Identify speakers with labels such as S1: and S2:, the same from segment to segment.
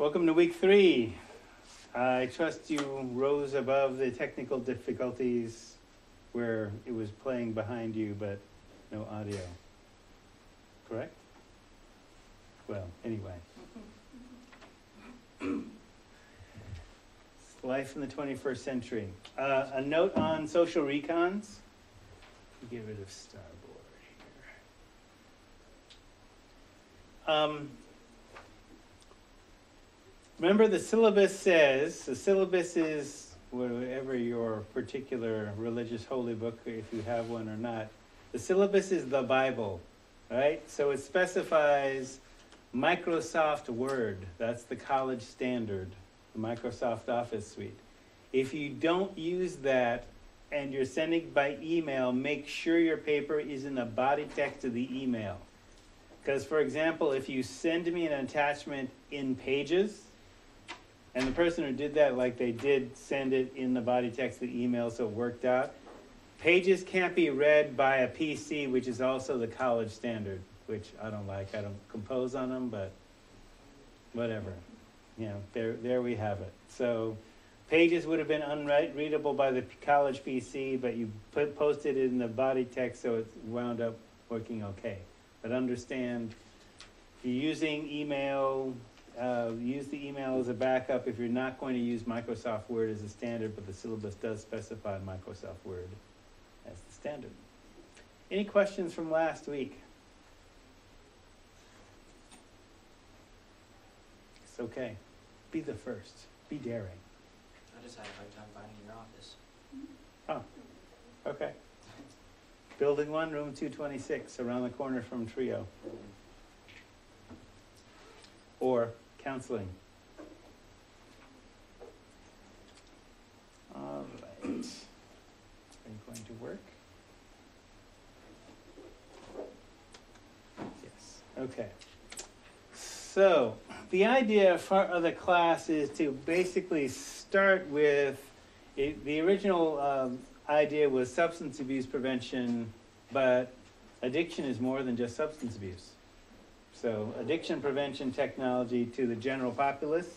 S1: Welcome to week three. I trust you rose above the technical difficulties where it was playing behind you but no audio. Correct? Well, anyway. Life in the 21st century. Uh, a note on social recons. Get rid of Starboard here. Um, remember, the syllabus says the syllabus is whatever your particular religious holy book, if you have one or not. The syllabus is the Bible, right? So it specifies Microsoft Word. That's the college standard the Microsoft Office suite. If you don't use that and you're sending by email, make sure your paper is in the body text of the email. Because, for example, if you send me an attachment in Pages, and the person who did that, like they did send it in the body text of the email, so it worked out, Pages can't be read by a PC, which is also the college standard, which I don't like. I don't compose on them, but whatever you know, there, there we have it. So pages would have been unreadable by the college PC, but you put, posted it in the body text, so it wound up working okay. But understand, if you're using email, uh, use the email as a backup if you're not going to use Microsoft Word as a standard, but the syllabus does specify Microsoft Word as the standard. Any questions from last week? It's okay. Be the first. Be daring.
S2: I just had a hard time finding your office.
S1: Oh, okay. Building one, room two twenty-six, around the corner from Trio. Or counseling. All right. Are you going to work? Yes, okay. So, the idea for the class is to basically start with it, the original um, idea was substance abuse prevention, but addiction is more than just substance abuse. So, addiction prevention technology to the general populace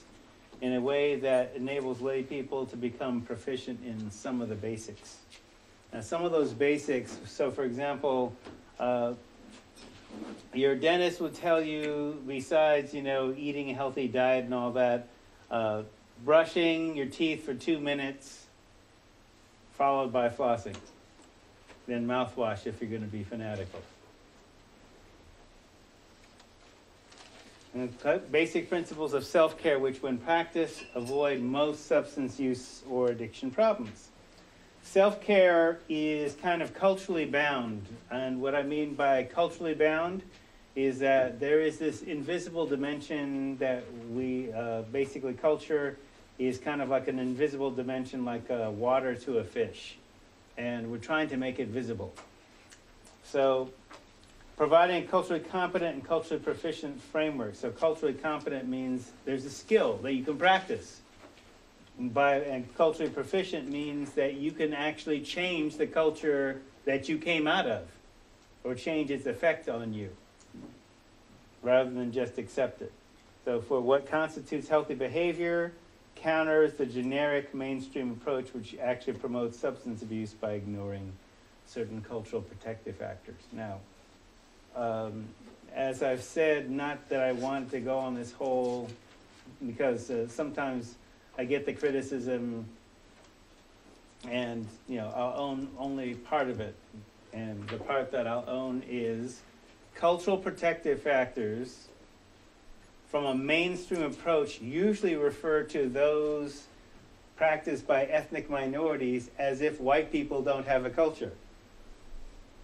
S1: in a way that enables lay people to become proficient in some of the basics. Now, some of those basics, so for example, uh, your dentist will tell you, besides, you know, eating a healthy diet and all that, uh, brushing your teeth for two minutes, followed by flossing. Then mouthwash if you're going to be fanatical. Basic principles of self care, which, when practiced, avoid most substance use or addiction problems. Self care is kind of culturally bound. And what I mean by culturally bound is that there is this invisible dimension that we uh, basically, culture is kind of like an invisible dimension, like uh, water to a fish. And we're trying to make it visible. So, providing a culturally competent and culturally proficient framework. So, culturally competent means there's a skill that you can practice by and culturally proficient means that you can actually change the culture that you came out of or change its effect on you rather than just accept it. So for what constitutes healthy behavior counters the generic mainstream approach which actually promotes substance abuse by ignoring certain cultural protective factors. Now, um, as I've said, not that I want to go on this whole, because uh, sometimes I get the criticism, and you know I'll own only part of it, and the part that I'll own is cultural protective factors. From a mainstream approach, usually refer to those practiced by ethnic minorities as if white people don't have a culture.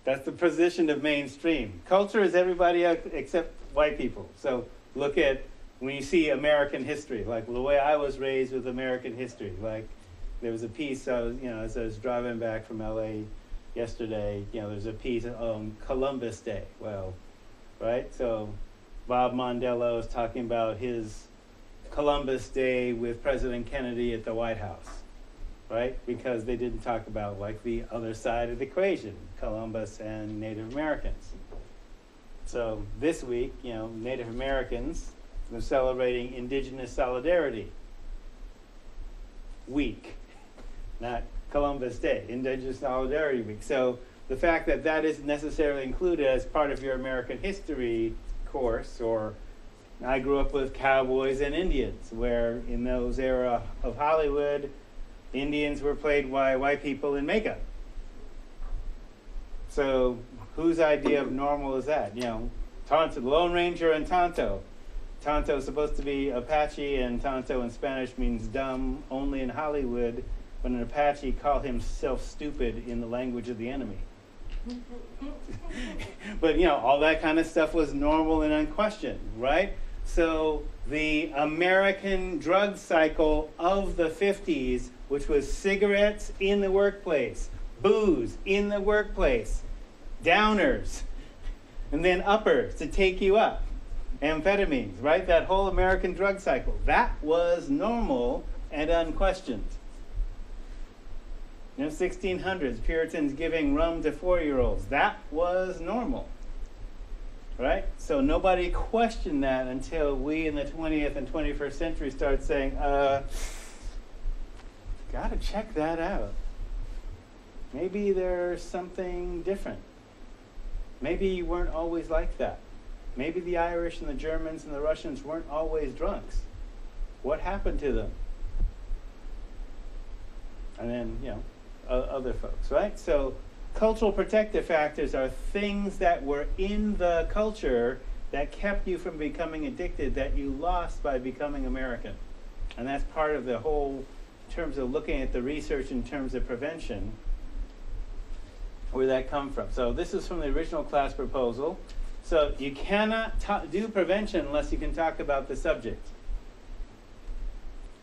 S1: That's the position of mainstream. Culture is everybody except white people. So look at when you see American history, like the way I was raised with American history, like there was a piece I was, you know, as I was driving back from LA yesterday, you know, there's a piece on um, Columbus Day. Well, right? So Bob Mondello is talking about his Columbus Day with President Kennedy at the White House, right? Because they didn't talk about like the other side of the equation, Columbus and Native Americans. So this week, you know, Native Americans are celebrating Indigenous Solidarity Week, not Columbus Day, Indigenous Solidarity Week. So the fact that that isn't necessarily included as part of your American history course, or I grew up with cowboys and Indians, where in those era of Hollywood, Indians were played by white people in makeup. So whose idea of normal is that? You know, Tonto, Lone Ranger and Tonto. Tonto is supposed to be Apache, and Tonto in Spanish means dumb only in Hollywood, when an Apache called himself stupid in the language of the enemy. but you know, all that kind of stuff was normal and unquestioned, right? So the American drug cycle of the 50s, which was cigarettes in the workplace, booze in the workplace, downers, and then uppers to take you up, amphetamines, right? That whole American drug cycle. That was normal and unquestioned. You know, 1600s, Puritans giving rum to four year olds. That was normal. Right? So nobody questioned that until we in the 20th and 21st century start saying, uh, gotta check that out. Maybe there's something different. Maybe you weren't always like that. Maybe the Irish and the Germans and the Russians weren't always drunks. What happened to them? And then, you know, other folks, right? So cultural protective factors are things that were in the culture that kept you from becoming addicted that you lost by becoming American. And that's part of the whole in terms of looking at the research in terms of prevention where that come from. So this is from the original class proposal. So you cannot do prevention unless you can talk about the subject.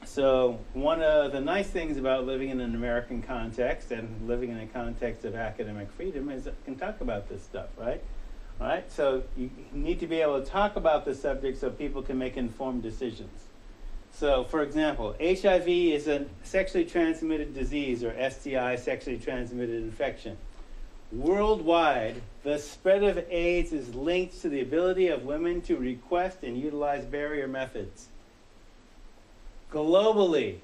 S1: So one of the nice things about living in an American context and living in a context of academic freedom is you can talk about this stuff, right? All right. So you need to be able to talk about the subject so people can make informed decisions. So, for example, HIV is a sexually transmitted disease or STI, sexually transmitted infection. Worldwide, the spread of AIDS is linked to the ability of women to request and utilize barrier methods. Globally,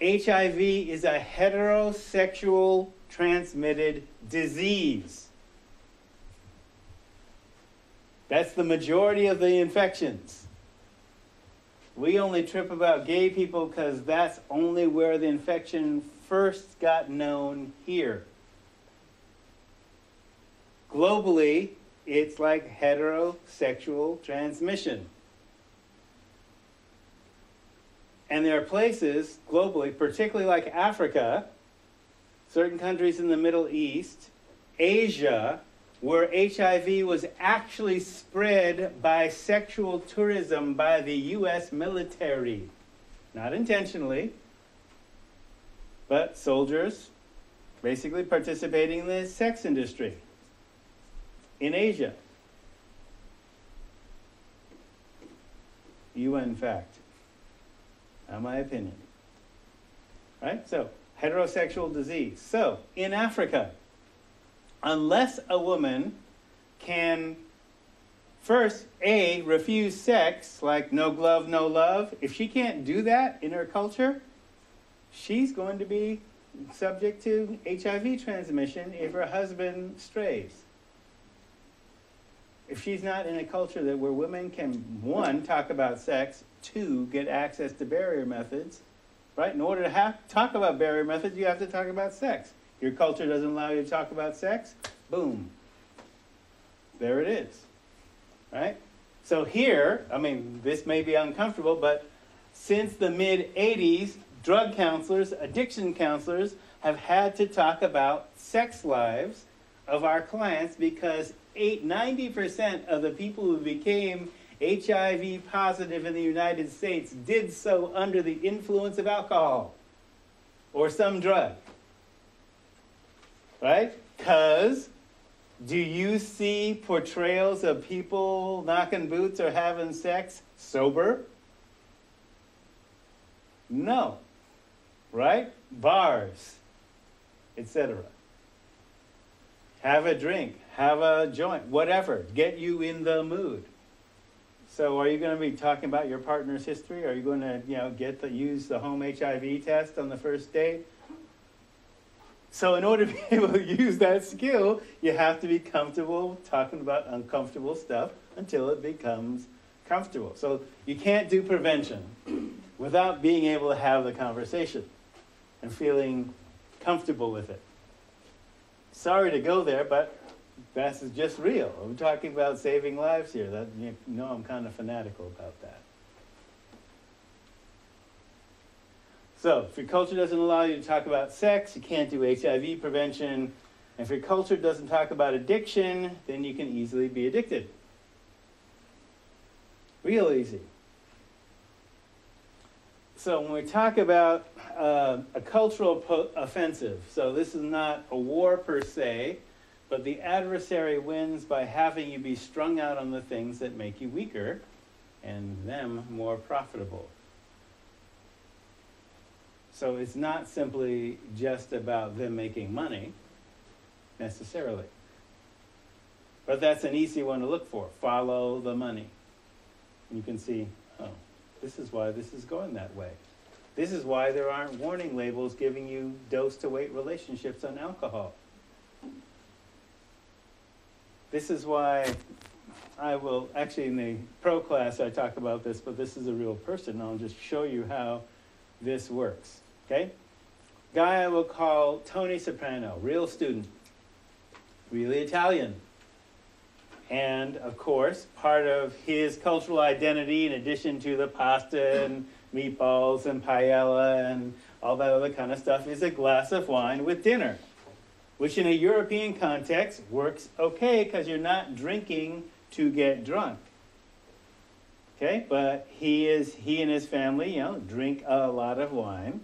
S1: HIV is a heterosexual transmitted disease. That's the majority of the infections. We only trip about gay people because that's only where the infection first got known here. Globally, it's like heterosexual transmission. And there are places globally, particularly like Africa, certain countries in the Middle East, Asia, where HIV was actually spread by sexual tourism by the US military. Not intentionally, but soldiers basically participating in the sex industry in Asia. UN fact. Not my opinion. Right? So, heterosexual disease. So, in Africa, unless a woman can first, A, refuse sex, like no glove, no love, if she can't do that in her culture, she's going to be subject to HIV transmission if her husband strays if she's not in a culture that where women can one talk about sex, two get access to barrier methods, right? In order to have talk about barrier methods, you have to talk about sex. Your culture doesn't allow you to talk about sex. Boom. There it is. Right? So here, I mean, this may be uncomfortable, but since the mid 80s, drug counselors, addiction counselors have had to talk about sex lives of our clients because eight, 90% of the people who became HIV positive in the United States did so under the influence of alcohol or some drug. Right? Because do you see portrayals of people knocking boots or having sex sober? No. Right? Bars, etc. have a drink, have a joint, whatever, get you in the mood. So are you going to be talking about your partner's history? Are you going to, you know, get the use the home HIV test on the first date? So in order to be able to use that skill, you have to be comfortable talking about uncomfortable stuff until it becomes comfortable. So you can't do prevention without being able to have the conversation and feeling comfortable with it. Sorry to go there, but this is just real. I'm talking about saving lives here. That you know, I'm kind of fanatical about that. So, if your culture doesn't allow you to talk about sex, you can't do HIV prevention. If your culture doesn't talk about addiction, then you can easily be addicted. Real easy. So, when we talk about uh, a cultural offensive, so this is not a war per se, but the adversary wins by having you be strung out on the things that make you weaker and them more profitable. So it's not simply just about them making money necessarily. But that's an easy one to look for. Follow the money. And You can see, oh, this is why this is going that way. This is why there aren't warning labels giving you dose to weight relationships on alcohol. This is why I will, actually, in the pro class, I talk about this, but this is a real person. I'll just show you how this works. Okay? Guy I will call Tony Soprano, real student, really Italian. And of course, part of his cultural identity, in addition to the pasta and meatballs and paella and all that other kind of stuff, is a glass of wine with dinner which in a European context works okay because you're not drinking to get drunk. Okay, but he is he and his family, you know, drink a lot of wine.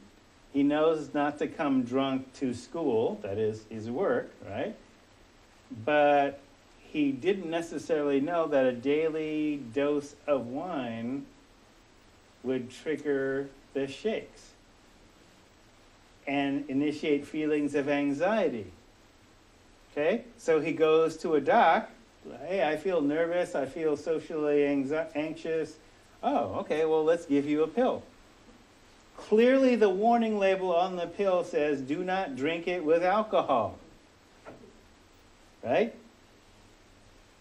S1: He knows not to come drunk to school, that is his work, right? But he didn't necessarily know that a daily dose of wine would trigger the shakes and initiate feelings of anxiety Okay, so he goes to a doc. Hey, I feel nervous. I feel socially anxious. Oh, okay, well, let's give you a pill. Clearly, the warning label on the pill says do not drink it with alcohol. Right?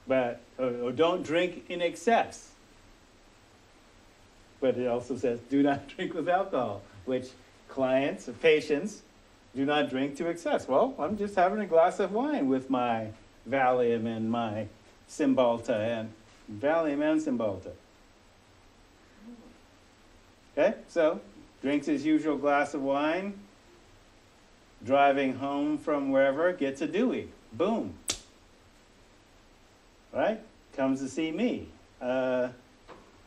S1: But, or, or don't drink in excess. But it also says do not drink with alcohol, which clients or patients do not drink to excess. Well, I'm just having a glass of wine with my Valium and my Cymbalta and Valium and Cymbalta. Okay, so drinks his usual glass of wine, driving home from wherever, gets a Dewey. Boom. Right? Comes to see me. Uh,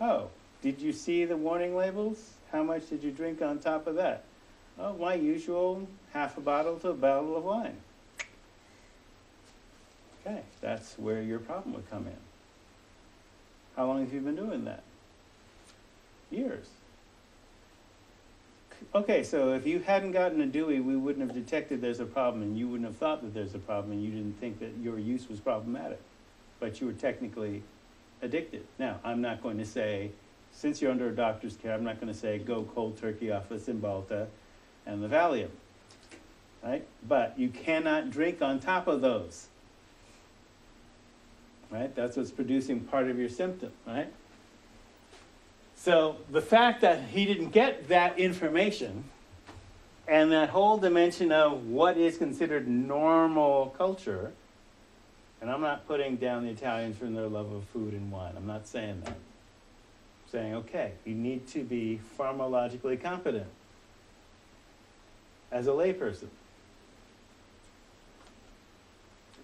S1: oh, did you see the warning labels? How much did you drink on top of that? My usual half a bottle to a bottle of wine. Okay, that's where your problem would come in. How long have you been doing that? Years. Okay, so if you hadn't gotten a Dewey, we wouldn't have detected there's a problem, and you wouldn't have thought that there's a problem, and you didn't think that your use was problematic. But you were technically addicted. Now, I'm not going to say, since you're under a doctor's care, I'm not going to say go cold turkey off the Cymbalta and the Valium right? But you cannot drink on top of those, right? That's what's producing part of your symptom, right? So the fact that he didn't get that information and that whole dimension of what is considered normal culture, and I'm not putting down the Italians for their love of food and wine. I'm not saying that. I'm saying, okay, you need to be pharmacologically competent as a layperson.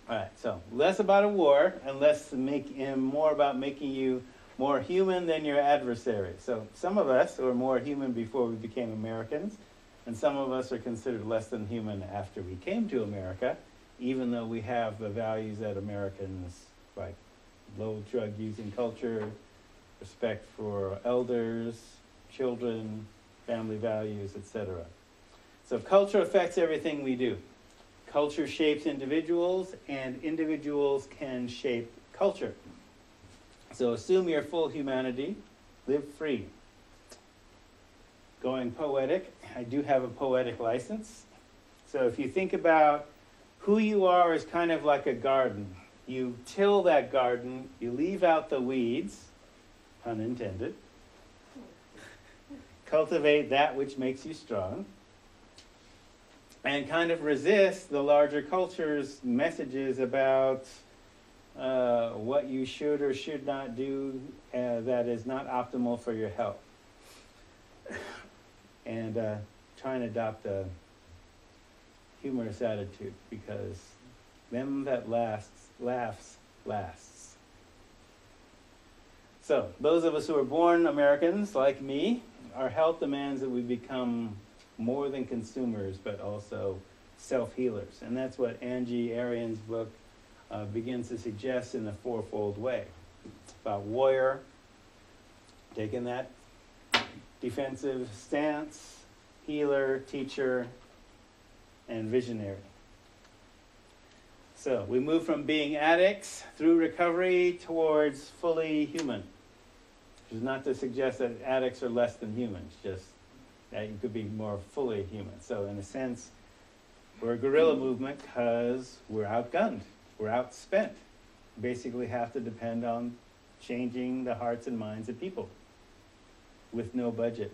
S1: All right, so less about a war and less make him more about making you more human than your adversary. So some of us were more human before we became Americans, and some of us are considered less than human after we came to America, even though we have the values that Americans like low drug using culture, respect for elders, children, family values, etc. So culture affects everything we do Culture shapes individuals, and individuals can shape culture. So assume your full humanity, live free. Going poetic, I do have a poetic license. So if you think about who you are as kind of like a garden, you till that garden, you leave out the weeds, pun intended, cultivate that which makes you strong, and kind of resist the larger culture's messages about uh, what you should or should not do uh, that is not optimal for your health. And uh, try and adopt a humorous attitude because them that lasts laughs lasts. So, those of us who are born Americans like me, our health demands that we become more than consumers but also self healers. And that's what Angeles Arrien's book uh, begins to suggest in a fourfold way about warrior, taking that defensive stance, healer, teacher, and visionary. So we move from being addicts through recovery towards fully human. Which is not to suggest that addicts are less than humans, just that you could be more fully human. So, in a sense, we're a guerrilla movement because we're outgunned, we're outspent. Basically, have to depend on changing the hearts and minds of people with no budget.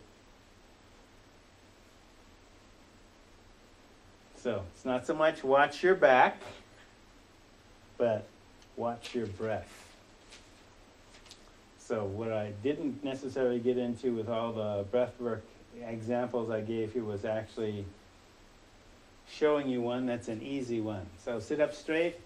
S1: So it's not so much watch your back, but watch your breath. So what I didn't necessarily get into with all the breathwork examples I gave you was actually showing you one that's an easy one. So sit up straight.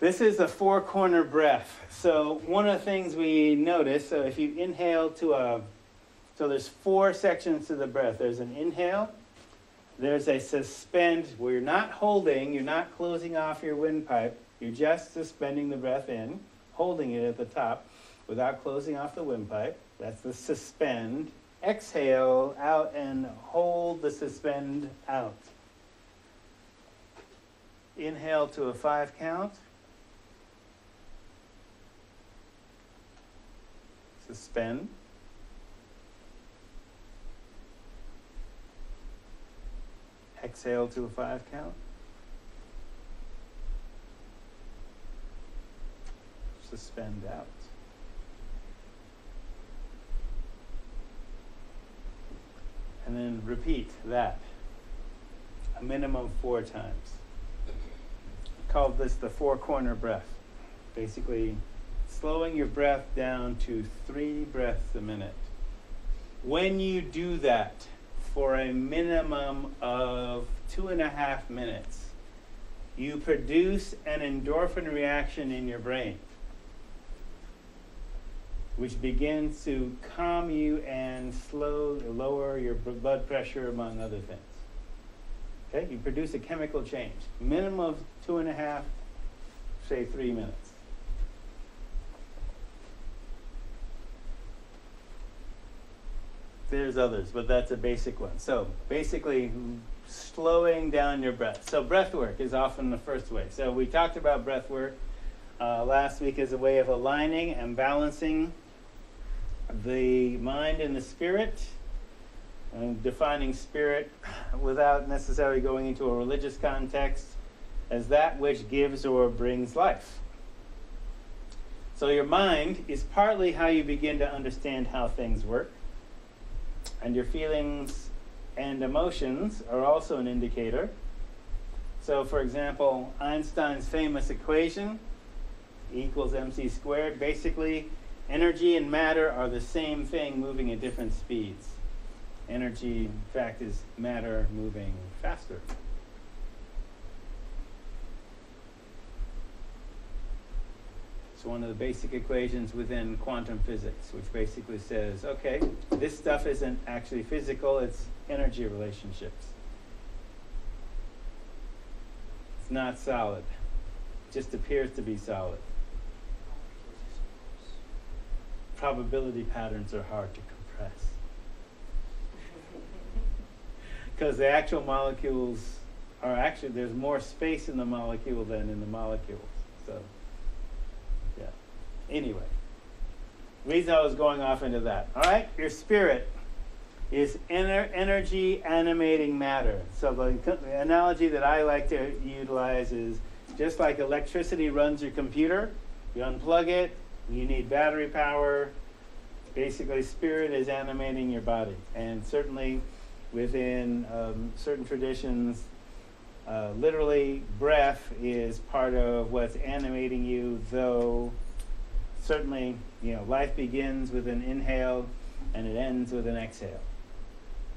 S1: This is a four corner breath. So one of the things we notice, so if you inhale to a, so there's four sections to the breath. There's an inhale, there's a suspend where you're not holding, you're not closing off your windpipe, you're just suspending the breath in, holding it at the top without closing off the windpipe. That's the suspend. Exhale out and hold the suspend out. Inhale to a five count. Suspend. Exhale to a five count. Suspend out. And then repeat that a minimum four times. Call this the four corner breath. Basically, slowing your breath down to three breaths a minute. When you do that for a minimum of two and a half minutes, you produce an endorphin reaction in your brain, which begins to calm you and slow, lower your blood pressure, among other things. Okay, you produce a chemical change. Minimum of two and a half, say three minutes. There's others, but that's a basic one. So basically, slowing down your breath. So breath work is often the first way. So we talked about breath work uh, last week as a way of aligning and balancing the mind and the spirit, and defining spirit without necessarily going into a religious context as that which gives or brings life. So your mind is partly how you begin to understand how things work. And your feelings and emotions are also an indicator. So, for example, Einstein's famous equation, E equals mc squared, basically, energy and matter are the same thing moving at different speeds. Energy, in fact, is matter moving faster. It's one of the basic equations within quantum physics, which basically says, okay, this stuff isn't actually physical, it's energy relationships. It's not solid. It just appears to be solid. Probability patterns are hard to compress. because the actual molecules are actually there's more space in the molecule than in the molecules. So, yeah. Anyway, reason I was going off into that. All right, your spirit is ener- energy animating matter. So the, the analogy that I like to utilize is just like electricity runs your computer. You unplug it, you need battery power. Basically, spirit is animating your body, and certainly within um, certain traditions, uh, literally breath is part of what's animating you. Though certainly, you know, life begins with an inhale and it ends with an exhale.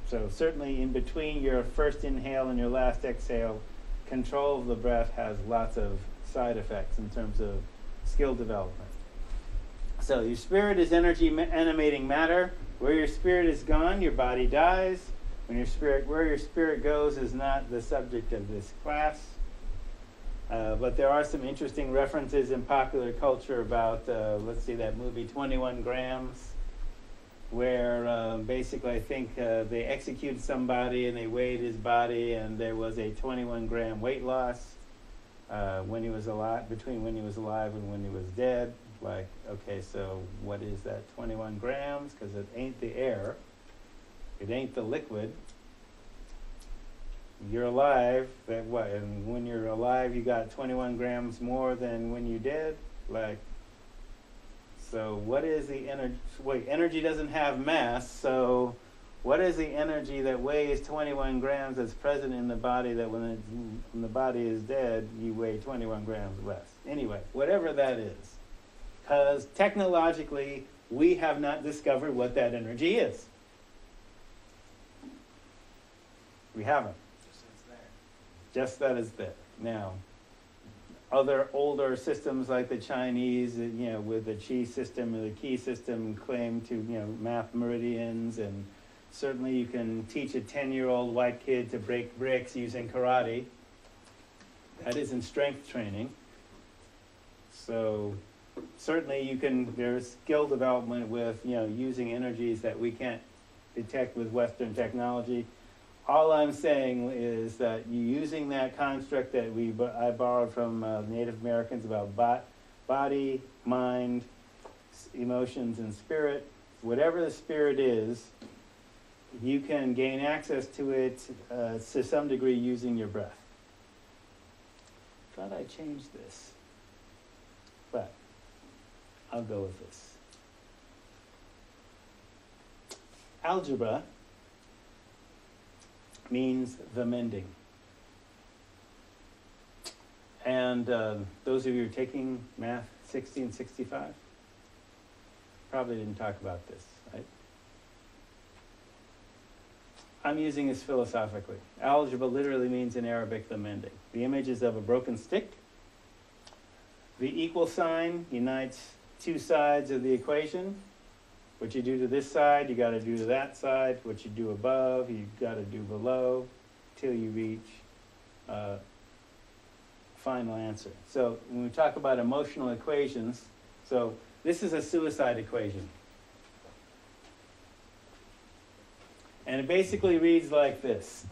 S1: So certainly, in between your first inhale and your last exhale, control of the breath has lots of side effects in terms of skill development. So your spirit is energy ma- animating matter. Where your spirit is gone, your body dies. When your spirit, where your spirit goes, is not the subject of this class. Uh, but there are some interesting references in popular culture about, uh, let's see, that movie 21 Grams, where uh, basically I think uh, they executed somebody and they weighed his body, and there was a 21 gram weight loss uh, when he was alive, between when he was alive and when he was dead. Like, okay, so what is that 21 grams? Because it ain't the air, it ain't the liquid. You're alive, that what? And when you're alive, you got 21 grams more than when you did? Like, so what is the energy? Wait, energy doesn't have mass, so what is the energy that weighs 21 grams that's present in the body that when, when the body is dead, you weigh 21 grams less? Anyway, whatever that is. Because technologically, we have not discovered what that energy is. We haven't.
S2: Just
S1: that is there. Now, other older systems like the Chinese, you know, with the chi system or the key system, claim to, you know, map meridians, and certainly you can teach a 10 year old white kid to break bricks using karate. That isn't strength training. So, certainly you can, there's skill development with, you know, using energies that we can't detect with Western technology all I'm saying is that you using that construct that we I borrowed from uh, Native Americans about bot, body, mind, emotions, and spirit. Whatever the spirit is, you can gain access to it uh, to some degree using your breath. Thought I changed this, I'll go with this. Algebra means the mending. And um, those of you who are taking math 60 and 65 probably didn't talk about this, right? I'm using this philosophically. Algebra literally means in Arabic the mending. The image is of a broken stick. The equal sign unites two sides of the equation. What you do to this side, you got to do to that side. What you do above, you got to do below, till you reach uh, final answer. So when we talk about emotional equations, so this is a suicide equation, and it basically reads like this.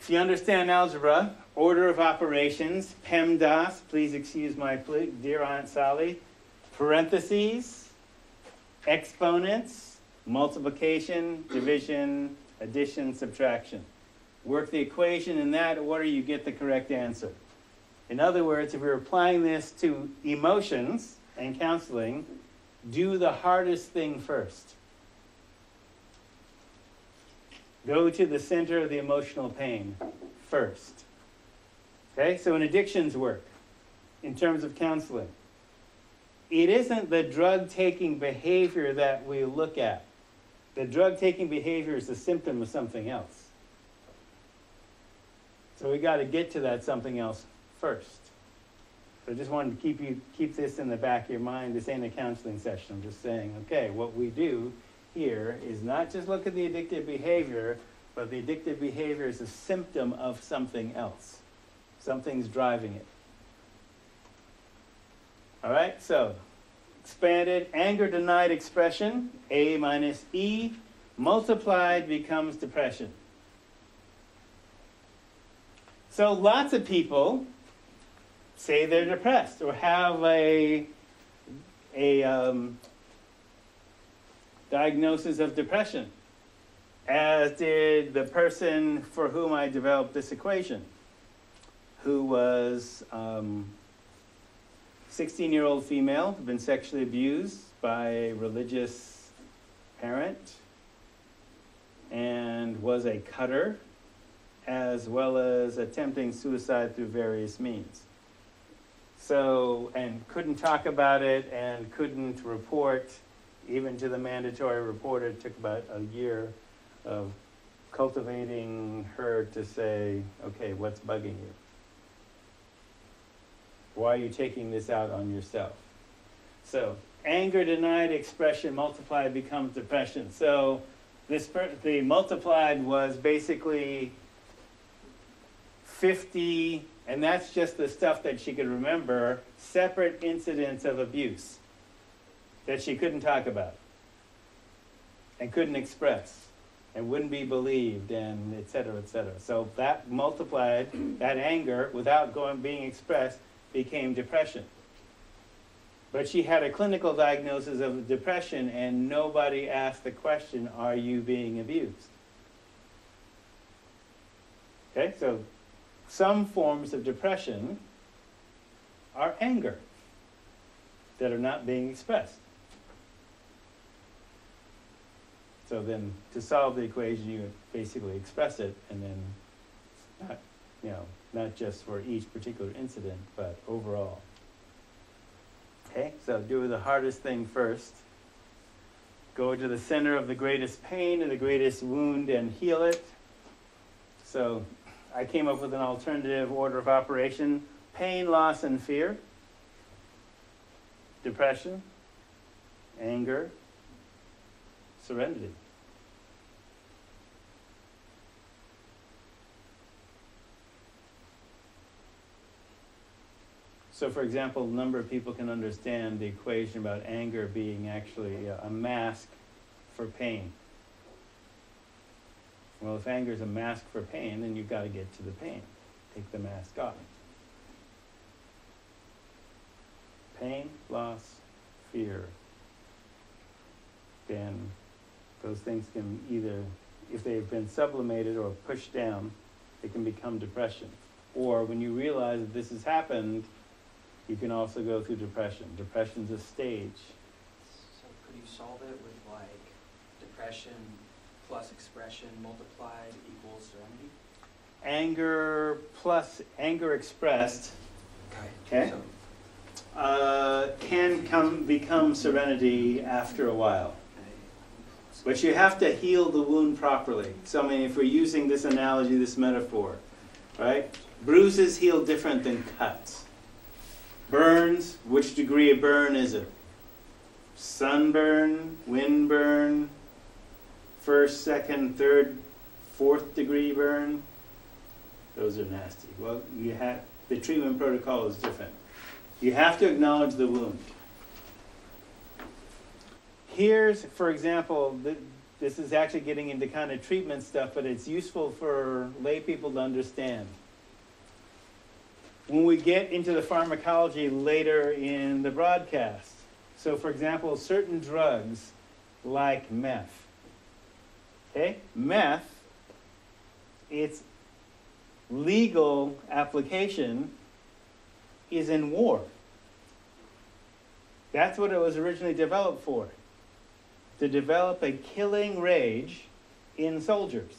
S1: If you understand algebra, order of operations, PEMDAS, please excuse my dear Aunt Sally, parentheses, exponents, multiplication, division, addition, subtraction. Work the equation in that order, you get the correct answer. In other words, if we're applying this to emotions and counseling, do the hardest thing first. Go to the center of the emotional pain first. Okay, so in addictions work, in terms of counseling, it isn't the drug taking behavior that we look at. The drug taking behavior is a symptom of something else. So we got to get to that something else first. So I just wanted to keep you keep this in the back of your mind. This ain't a counseling session. I'm just saying, okay, what we do here is not just look at the addictive behavior, but the addictive behavior is a symptom of something else. Something's driving it. All right, so expanded anger denied expression, A minus E, multiplied becomes depression. So lots of people say they're depressed or have a, a um, diagnosis of depression, as did the person for whom I developed this equation, who was um, 16 year old female, who been sexually abused by a religious parent, and was a cutter, as well as attempting suicide through various means. So, and couldn't talk about it and couldn't report even to the mandatory reporter. It took about a year of cultivating her to say, okay, what's bugging you? Why are you taking this out on yourself? So, anger denied expression multiplied becomes depression. So, this the multiplied was basically 50 and that's just the stuff that she could remember, separate incidents of abuse that she couldn't talk about and couldn't express and wouldn't be believed and et cetera, et cetera. So that multiplied, that anger, without going being expressed, became depression. But she had a clinical diagnosis of depression and nobody asked the question, are you being abused? Okay, so some forms of depression are anger that are not being expressed. So then to solve the equation, you basically express it and then not, you know, not just for each particular incident, but overall. Okay, so do the hardest thing first. Go to the center of the greatest pain and the greatest wound and heal it. So I came up with an alternative order of operation pain, loss, and fear, depression, anger, serenity. So, for example, a number of people can understand the equation about anger being actually a mask for pain. Well, if anger is a mask for pain, then you've got to get to the pain. Take the mask off. Pain, loss, fear. Then those things can either, if they've been sublimated or pushed down, they can become depression. Or when you realize that this has happened, you can also go through depression. Depression's a stage.
S2: So could you solve it with like depression plus expression multiplied equals serenity?
S1: Anger plus anger expressed Okay.
S2: So,
S1: uh, can come become serenity after a while. But you have to heal the wound properly. So, I mean, if we're using this analogy, this metaphor, right? Bruises heal different than cuts. Burns, which degree of burn is it? Sunburn, windburn, first, second, third, fourth degree burn, those are nasty. Well, you have the treatment protocol is different. You have to acknowledge the wound. Here's, for example, th- this is actually getting into kind of treatment stuff, but it's useful for lay people to understand. When we get into the pharmacology later in the broadcast, so for example, certain drugs like meth, Okay? Meth, its legal application is in war. That's what it was originally developed for to develop a killing rage in soldiers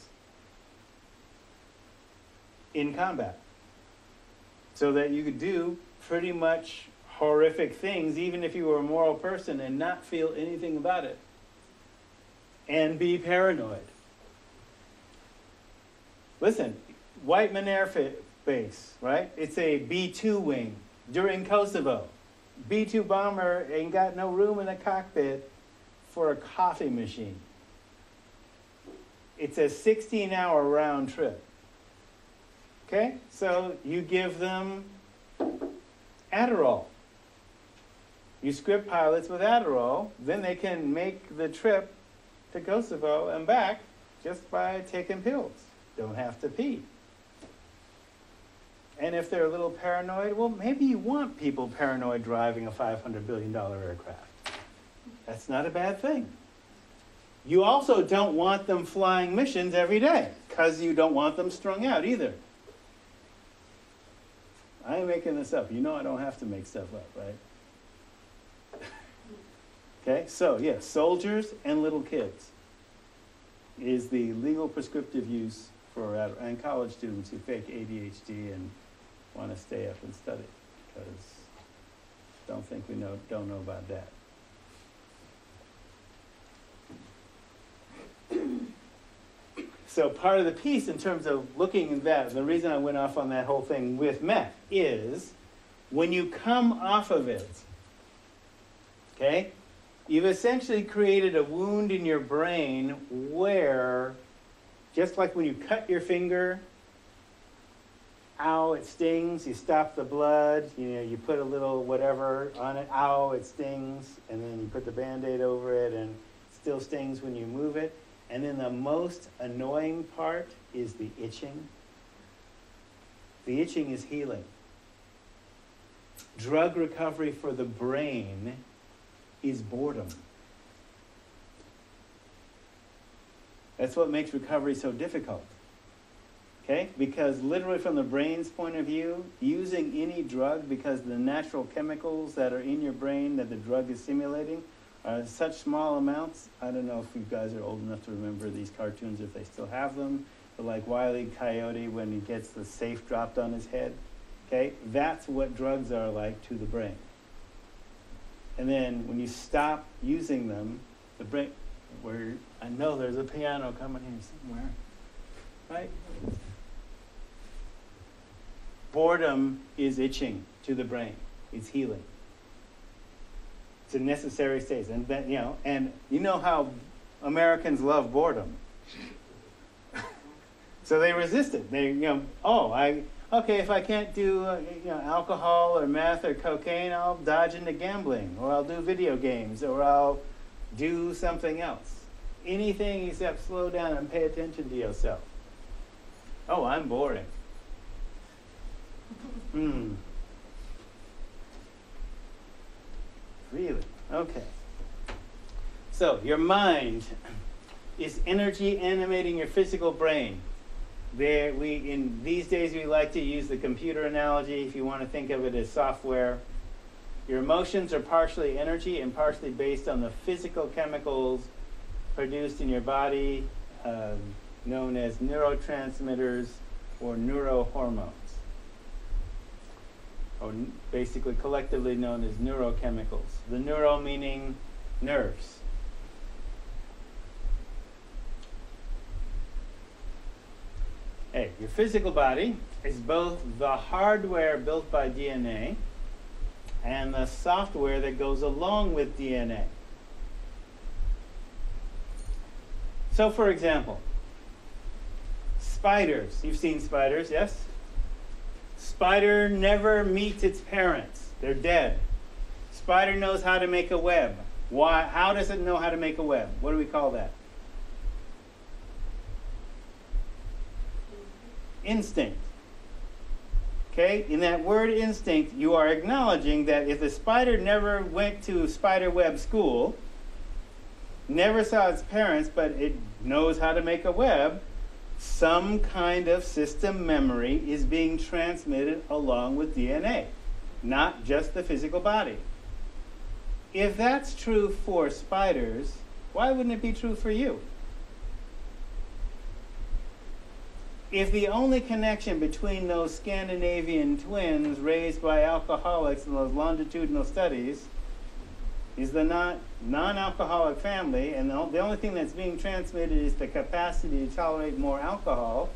S1: in combat. So that you could do pretty much horrific things, even if you were a moral person, and not feel anything about it and be paranoid. Listen, Whiteman Air Base, right? It's a B 2 wing during Kosovo. B 2 bomber ain't got no room in the cockpit for a coffee machine. It's a 16 hour round trip. Okay? So you give them Adderall. You script pilots with Adderall, then they can make the trip to Kosovo and back just by taking pills. Don't have to pee. And if they're a little paranoid, well, maybe you want people paranoid driving a $500 billion aircraft. That's not a bad thing. You also don't want them flying missions every day because you don't want them strung out either. I ain't making this up. You know I don't have to make stuff up, right? okay, so yeah, soldiers and little kids is the legal prescriptive use for and college students who fake ADHD and want to stay up and study because don't think we know don't know about that. So part of the piece in terms of looking at that, the reason I went off on that whole thing with meth is when you come off of it, okay, you've essentially created a wound in your brain where, just like when you cut your finger, ow, it stings, you stop the blood, you know, you put a little whatever on it, ow, it stings, and then you put the band-aid over it and it still stings when you move it and then the most annoying part is the itching. The itching is healing. Drug recovery for the brain is boredom. That's what makes recovery so difficult. Okay? Because literally, from the brain's point of view, using any drug because the natural chemicals that are in your brain that the drug is stimulating uh, such small amounts, I don't know if you guys are old enough to remember these cartoons, if they still have them, but like Wiley. Coyote when he gets the safe dropped on his head. Okay, that's what drugs are like to the brain. And then when you stop using them, the brain, where I know there's a piano coming here somewhere, right? Boredom is itching to the brain. It's healing to necessary states. And that, you know, and you know how Americans love boredom. so they resist it. They, you know, oh, I, okay, if I can't do, uh, you know, alcohol or meth or cocaine, I'll dodge into gambling, or I'll do video games, or I'll do something else. Anything except slow down and pay attention to yourself. Oh, I'm boring. Hmm. Really? Okay. So, your mind is energy animating your physical brain. There, we in these days we like to use the computer analogy. If you want to think of it as software, your emotions are partially energy and partially based on the physical chemicals produced in your body, um, known as neurotransmitters or neurohormones or basically collectively known as neurochemicals. The neuro meaning nerves. Hey, your physical body is both the hardware built by DNA and the software that goes along with DNA. So, for example, spiders. You've seen spiders, yes? Spider never meets its parents. They're dead. Spider knows how to make a web. Why? How does it know how to make a web? What do we call that? Instinct. Okay? In that word instinct, you are acknowledging that if the spider never went to spider web school, never saw its parents, but it knows how to make a web, some kind of system memory is being transmitted along with DNA, not just the physical body. If that's true for spiders, why wouldn't it be true for you? If the only connection between those Scandinavian twins raised by alcoholics in those longitudinal studies is the non, non-alcoholic family, and the, the only thing that's being transmitted is the capacity to tolerate more alcohol,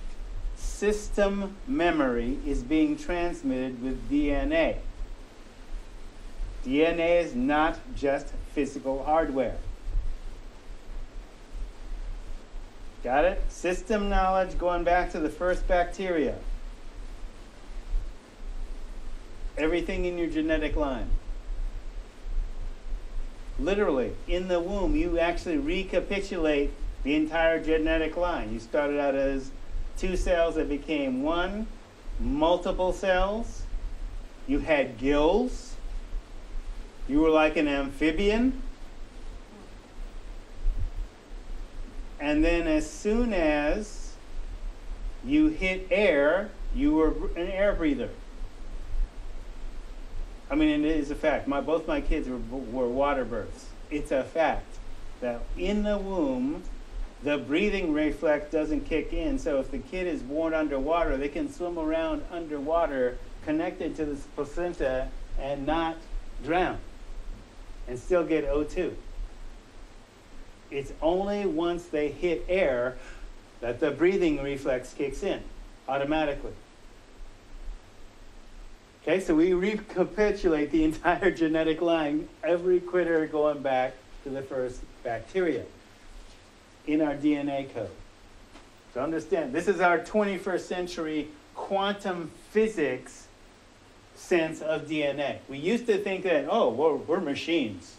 S1: system memory is being transmitted with DNA. DNA is not just physical hardware. Got it? System knowledge going back to the first bacteria. Everything in your genetic line. Literally, in the womb, you actually recapitulate the entire genetic line. You started out as two cells that became one, multiple cells. You had gills. You were like an amphibian. And then, as soon as you hit air, you were an air breather. I mean, it is a fact. My both my kids were, were water births. It's a fact that in the womb, the breathing reflex doesn't kick in. So if the kid is born underwater, they can swim around underwater, connected to the placenta, and not drown, and still get O2. It's only once they hit air that the breathing reflex kicks in automatically. Okay, so we recapitulate the entire genetic line, every critter going back to the first bacteria in our DNA code. So understand, this is our 21st century quantum physics sense of DNA. We used to think that, oh, we're, we're machines.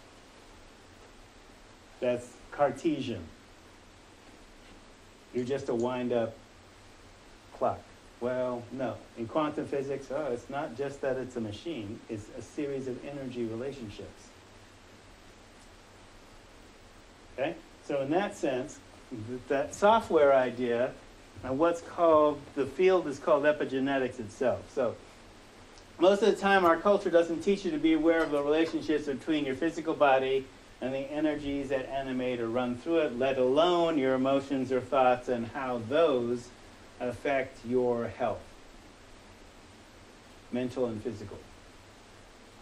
S1: That's Cartesian. You're just a wind up clock. Well, no. In quantum physics, oh, it's not just that it's a machine, it's a series of energy relationships. Okay? So, in that sense, that software idea, and what's called, the field is called epigenetics itself. So, most of the time, our culture doesn't teach you to be aware of the relationships between your physical body and the energies that animate or run through it, let alone your emotions or thoughts and how those affect your health, mental and physical.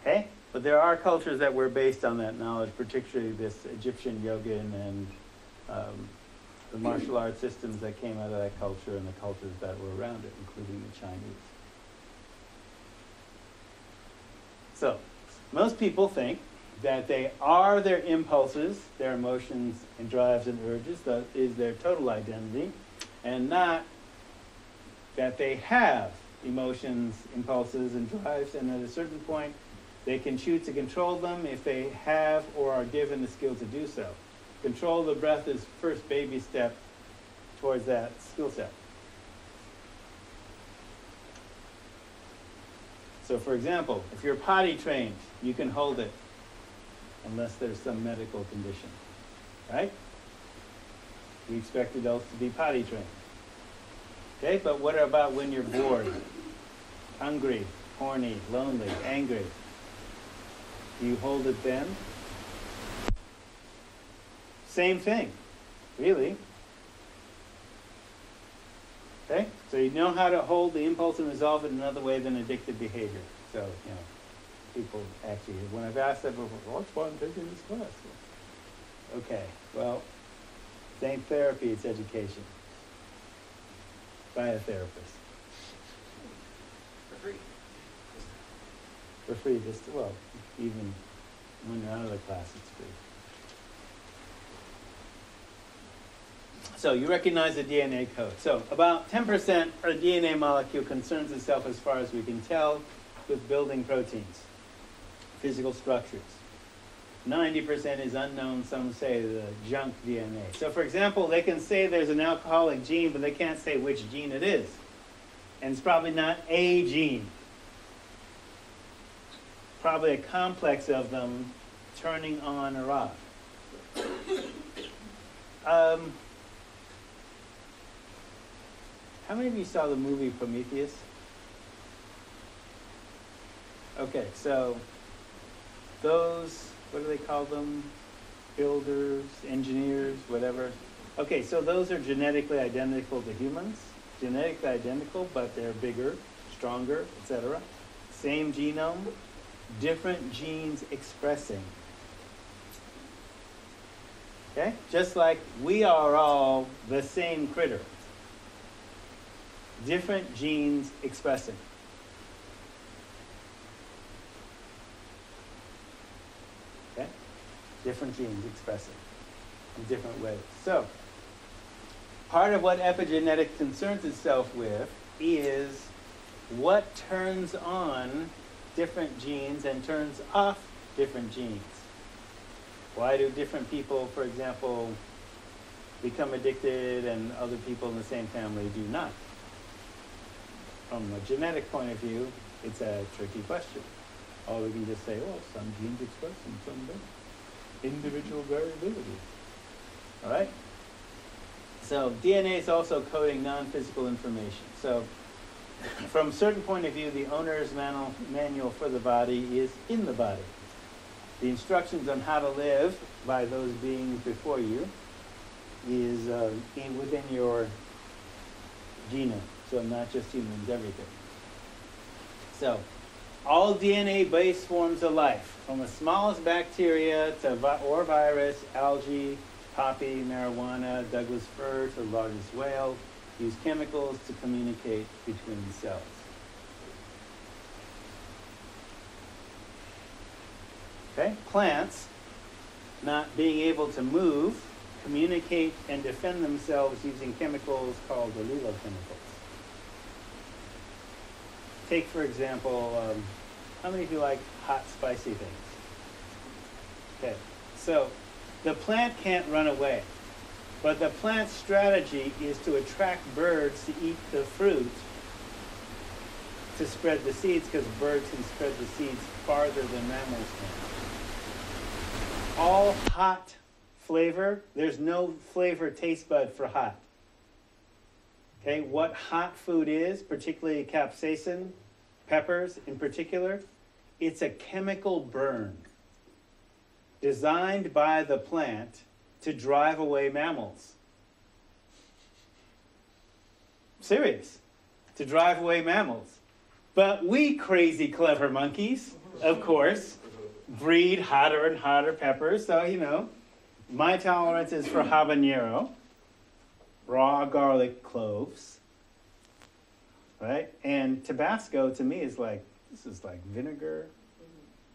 S1: Okay? But there are cultures that were based on that knowledge, particularly this Egyptian yoga and um, the martial arts systems that came out of that culture and the cultures that were around it, including the Chinese. So, most people think that they are their impulses, their emotions and drives and urges, that is their total identity, and not that they have emotions, impulses, and drives, and at a certain point, they can choose to control them if they have or are given the skill to do so. Control of the breath is first baby step towards that skill set. So, for example, if you're potty trained, you can hold it unless there's some medical condition, right? We expect adults to be potty trained. Okay, but what about when you're bored, hungry, horny, lonely, angry? Do you hold it then? Same thing, really. Okay, so you know how to hold the impulse and resolve it another way than addictive behavior. So, you know, people actually, when I've asked them before, what's fun taking this class? Okay, well, same therapy, it's education by a therapist.
S2: For free.
S1: For free, just, well, even when you're out of the class, it's free. So you recognize the DNA code. So about 10% of the DNA molecule concerns itself, as far as we can tell, with building proteins, physical structures. 90% is unknown, some say the junk DNA. So, for example, they can say there's an alcoholic gene, but they can't say which gene it is. And it's probably not a gene, probably a complex of them turning on or off. Um, how many of you saw the movie Prometheus? Okay, so those what do they call them? Builders, engineers, whatever. Okay, so those are genetically identical to humans, genetically identical, but they're bigger, stronger, etc. Same genome, different genes expressing. Okay? Just like we are all the same critter. Different genes expressing. Different genes express it in different ways. So, part of what epigenetics concerns itself with is what turns on different genes and turns off different genes. Why do different people, for example, become addicted and other people in the same family do not? From a genetic point of view, it's a tricky question. Or we can just say, oh, some genes express and some don't. Individual variability. All right? So DNA is also coding non-physical information. So from a certain point of view, the owner's manual, manual for the body is in the body. The instructions on how to live by those beings before you is uh, in, within your genome. So not just humans, everything. So all DNA-based forms of life, from the smallest bacteria to vi- or virus, algae, poppy, marijuana, Douglas fir to the largest whale, use chemicals to communicate between cells. Okay, plants, not being able to move, communicate and defend themselves using chemicals called allelochemicals. Take, for example, um, how many of you like hot, spicy things? Okay, so the plant can't run away, but the plant's strategy is to attract birds to eat the fruit to spread the seeds because birds can spread the seeds farther than mammals can. All hot flavor, there's no flavor taste bud for hot. Okay, what hot food is, particularly capsaicin, peppers in particular, it's a chemical burn designed by the plant to drive away mammals. Serious. To drive away mammals. But we crazy clever monkeys, of course, breed hotter and hotter peppers. So, you know, my tolerance is for habanero, raw garlic cloves, right? And Tabasco to me is like, this is like vinegar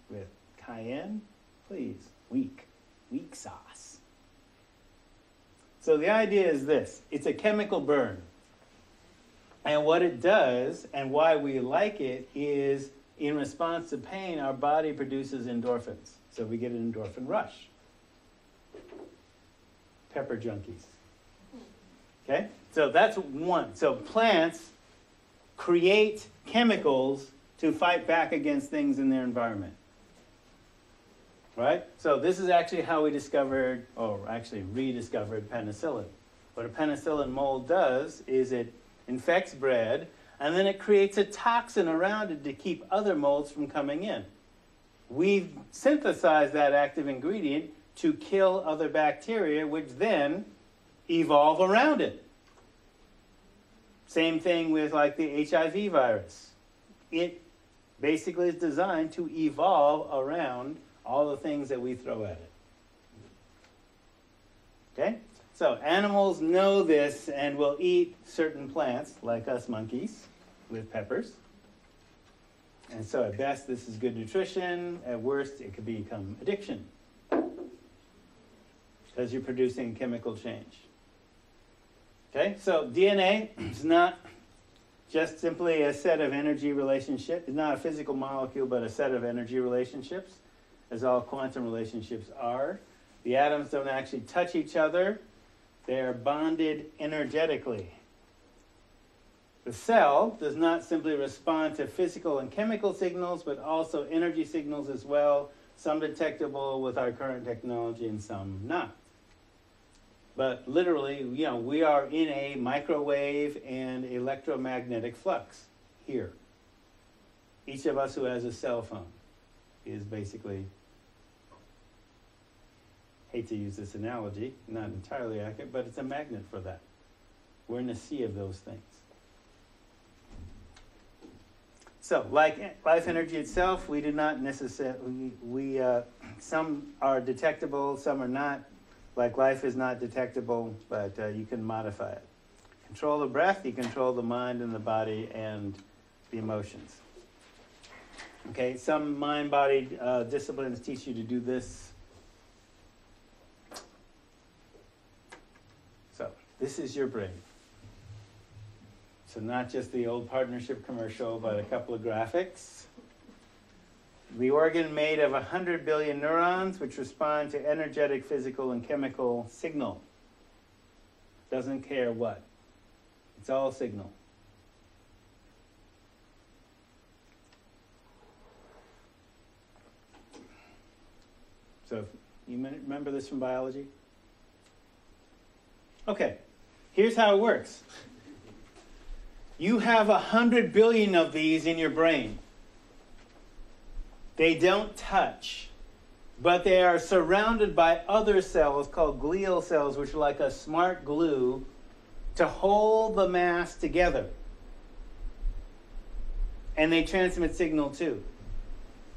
S1: with cayenne. Please, weak, weak sauce. So the idea is this it's a chemical burn. And what it does and why we like it is in response to pain, our body produces endorphins. So we get an endorphin rush. Pepper junkies. Okay? So that's one. So plants create chemicals to fight back against things in their environment. Right? So this is actually how we discovered, or actually rediscovered penicillin. What a penicillin mold does is it infects bread, and then it creates a toxin around it to keep other molds from coming in. We've synthesized that active ingredient to kill other bacteria, which then evolve around it. Same thing with like the HIV virus. It basically is designed to evolve around all the things that we throw at it. Okay? So animals know this and will eat certain plants, like us monkeys, with peppers. And so at best, this is good nutrition. At worst, it could become addiction because you're producing chemical change. Okay, so DNA is not just simply a set of energy relationships. It's not a physical molecule, but a set of energy relationships, as all quantum relationships are. The atoms don't actually touch each other, they are bonded energetically. The cell does not simply respond to physical and chemical signals, but also energy signals as well, some detectable with our current technology and some not. But literally, you know, we are in a microwave and electromagnetic flux here. Each of us who has a cell phone is basically, hate to use this analogy, not entirely accurate, but it's a magnet for that. We're in a sea of those things. So, like life energy itself, we do not necessarily, we, uh, some are detectable, some are not. Like life is not detectable, but uh, you can modify it. Control the breath, you control the mind and the body and the emotions. Okay, some mind body uh, disciplines teach you to do this. So, this is your brain. So, not just the old partnership commercial, but a couple of graphics. The organ made of 100 billion neurons which respond to energetic, physical, and chemical signal. Doesn't care what. It's all signal. So, you remember this from biology? Okay, here's how it works. You have a hundred billion of these in your brain. They don't touch, but they are surrounded by other cells called glial cells, which are like a smart glue to hold the mass together. And they transmit signal too.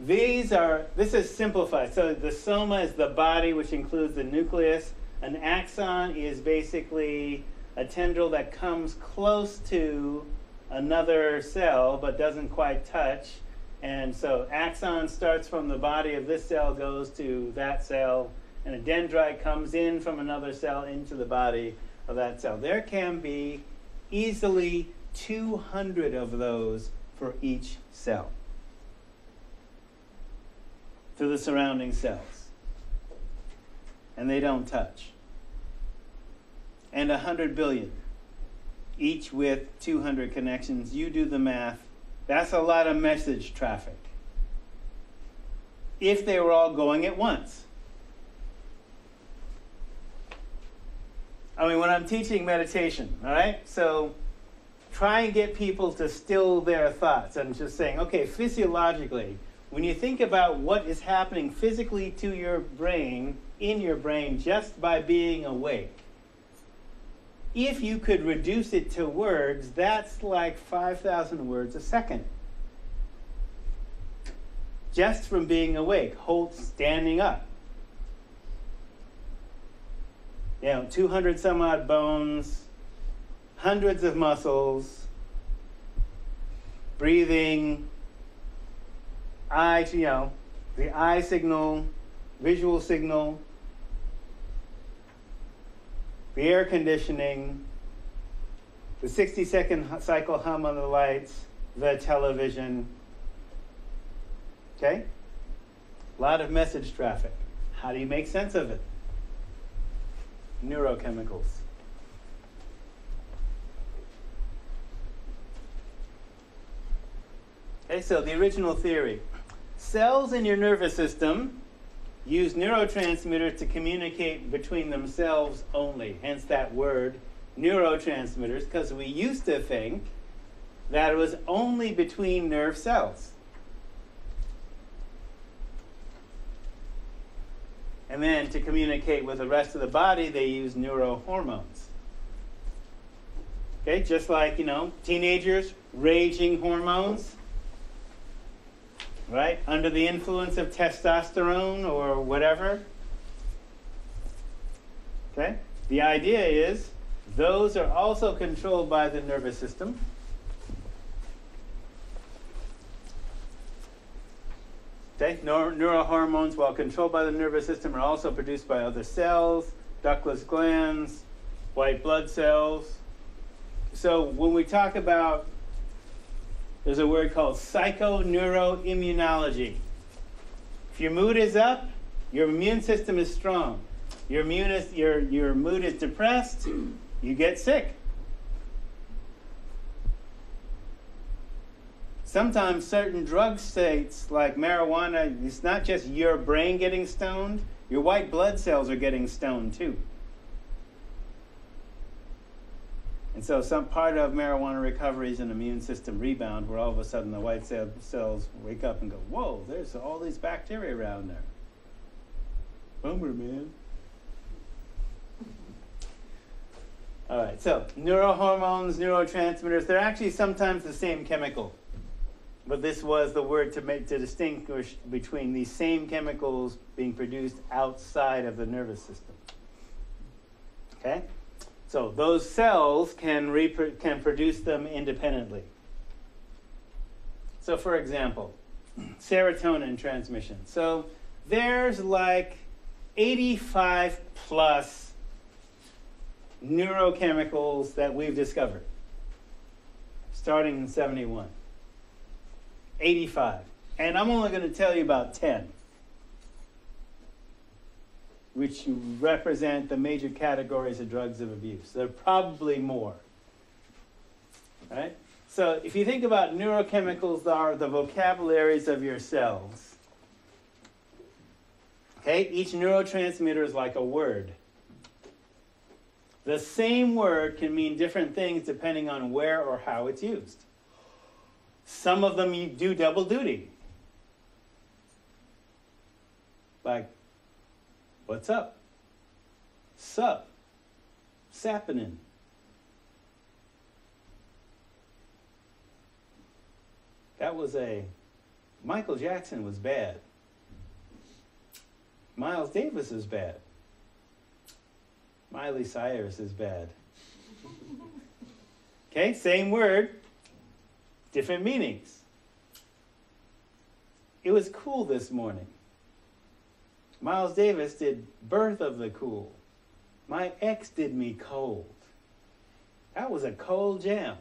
S1: These are, this is simplified. So the soma is the body, which includes the nucleus. An axon is basically a tendril that comes close to another cell but doesn't quite touch. And so axon starts from the body of this cell, goes to that cell, and a dendrite comes in from another cell into the body of that cell. There can be easily 200 of those for each cell to the surrounding cells. And they don't touch. And 100 billion, each with 200 connections. You do the math. That's a lot of message traffic. If they were all going at once. I mean, when I'm teaching meditation, all right? So try and get people to still their thoughts. I'm just saying, okay, physiologically, when you think about what is happening physically to your brain, in your brain, just by being awake, if you could reduce it to words, that's like 5,000 words a second. Just from being awake, hold standing up. You know, 200 some odd bones, hundreds of muscles, breathing, eye, you know, the eye signal, visual signal, the air conditioning, the 60 second cycle hum on the lights, the television. Okay? A lot of message traffic. How do you make sense of it? Neurochemicals. Okay, so the original theory Cells in your nervous system use neurotransmitters to communicate between themselves only, hence that word, neurotransmitters, because we used to think that it was only between nerve cells. And then to communicate with the rest of the body, they use neurohormones. Okay, just like, you know, teenagers, raging hormones right? Under the influence of testosterone or whatever. Okay? The idea is those are also controlled by the nervous system. Okay? Neur- neurohormones, while controlled by the nervous system, are also produced by other cells, ductless glands, white blood cells. So when we talk about there's a word called psychoneuroimmunology. If your mood is up, your immune system is strong. Your, immune is, your, your mood is depressed, you get sick. Sometimes certain drug states, like marijuana, it's not just your brain getting stoned, your white blood cells are getting stoned too. And so some part of marijuana recovery is an immune system rebound where all of a sudden the white cells wake up and go, whoa, there's all these bacteria around there. Bummer, man. All right, so neurohormones, neurotransmitters, they're actually sometimes the same chemical. But this was the word to make to distinguish between these same chemicals being produced outside of the nervous system. Okay? So those cells can, can produce them independently. So, for example, serotonin transmission. So there's like 85 plus neurochemicals that we've discovered starting in 71. 85. And I'm only going to tell you about 10, which represent the major categories of drugs of abuse. There are probably more. Right? So if you think about neurochemicals are the vocabularies of your cells. Okay, each neurotransmitter is like a word. The same word can mean different things depending on where or how it's used. Some of them do double duty. Like, what's up? Sup? Sappening. That was a Michael Jackson was bad. Miles Davis is bad. Miley Cyrus is bad. Okay, same word, different meanings. It was cool this morning. Miles Davis did Birth of the Cool. My ex did me cold. That was a cold jam.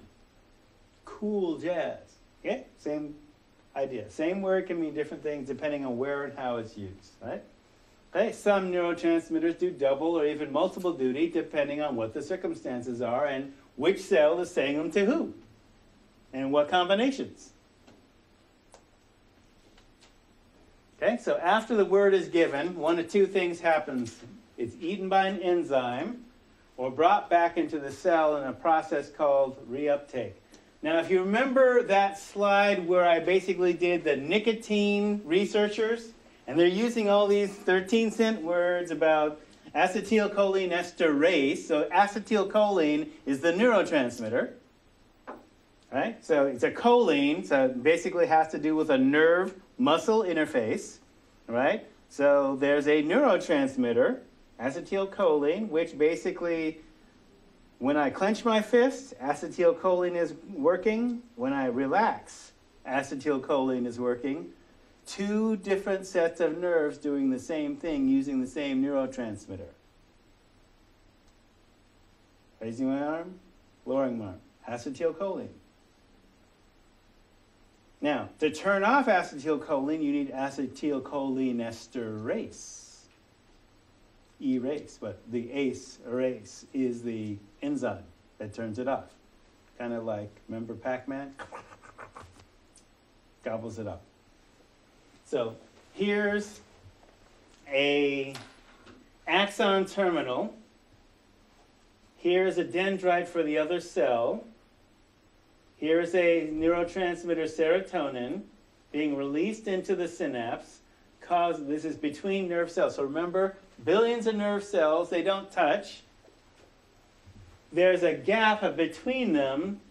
S1: Cool jazz. Okay, same idea. Same word can mean different things depending on where and how it's used, right? Okay, some neurotransmitters do double or even multiple duty depending on what the circumstances are and which cell is saying them to who and what combinations. Okay, so after the word is given, one of two things happens. It's eaten by an enzyme or brought back into the cell in a process called reuptake. Now, if you remember that slide where I basically did the nicotine researchers, and they're using all these 13 cent words about acetylcholine esterase. So acetylcholine is the neurotransmitter. Right? So it's a choline, so it basically has to do with a nerve muscle interface. Right? So there's a neurotransmitter, acetylcholine, which basically when I clench my fist, acetylcholine is working. When I relax, acetylcholine is working two different sets of nerves doing the same thing using the same neurotransmitter. Raising my arm, lowering my arm. Acetylcholine. Now, to turn off acetylcholine, you need acetylcholinesterase. Erase, but the ACE erase is the enzyme that turns it off. Kind of like, remember Pac Man? Gobbles it up. So here's a axon terminal. Here's a dendrite for the other cell. Here's a neurotransmitter serotonin being released into the synapse. Cause this is between nerve cells. So remember, billions of nerve cells, they don't touch. There's a gap between them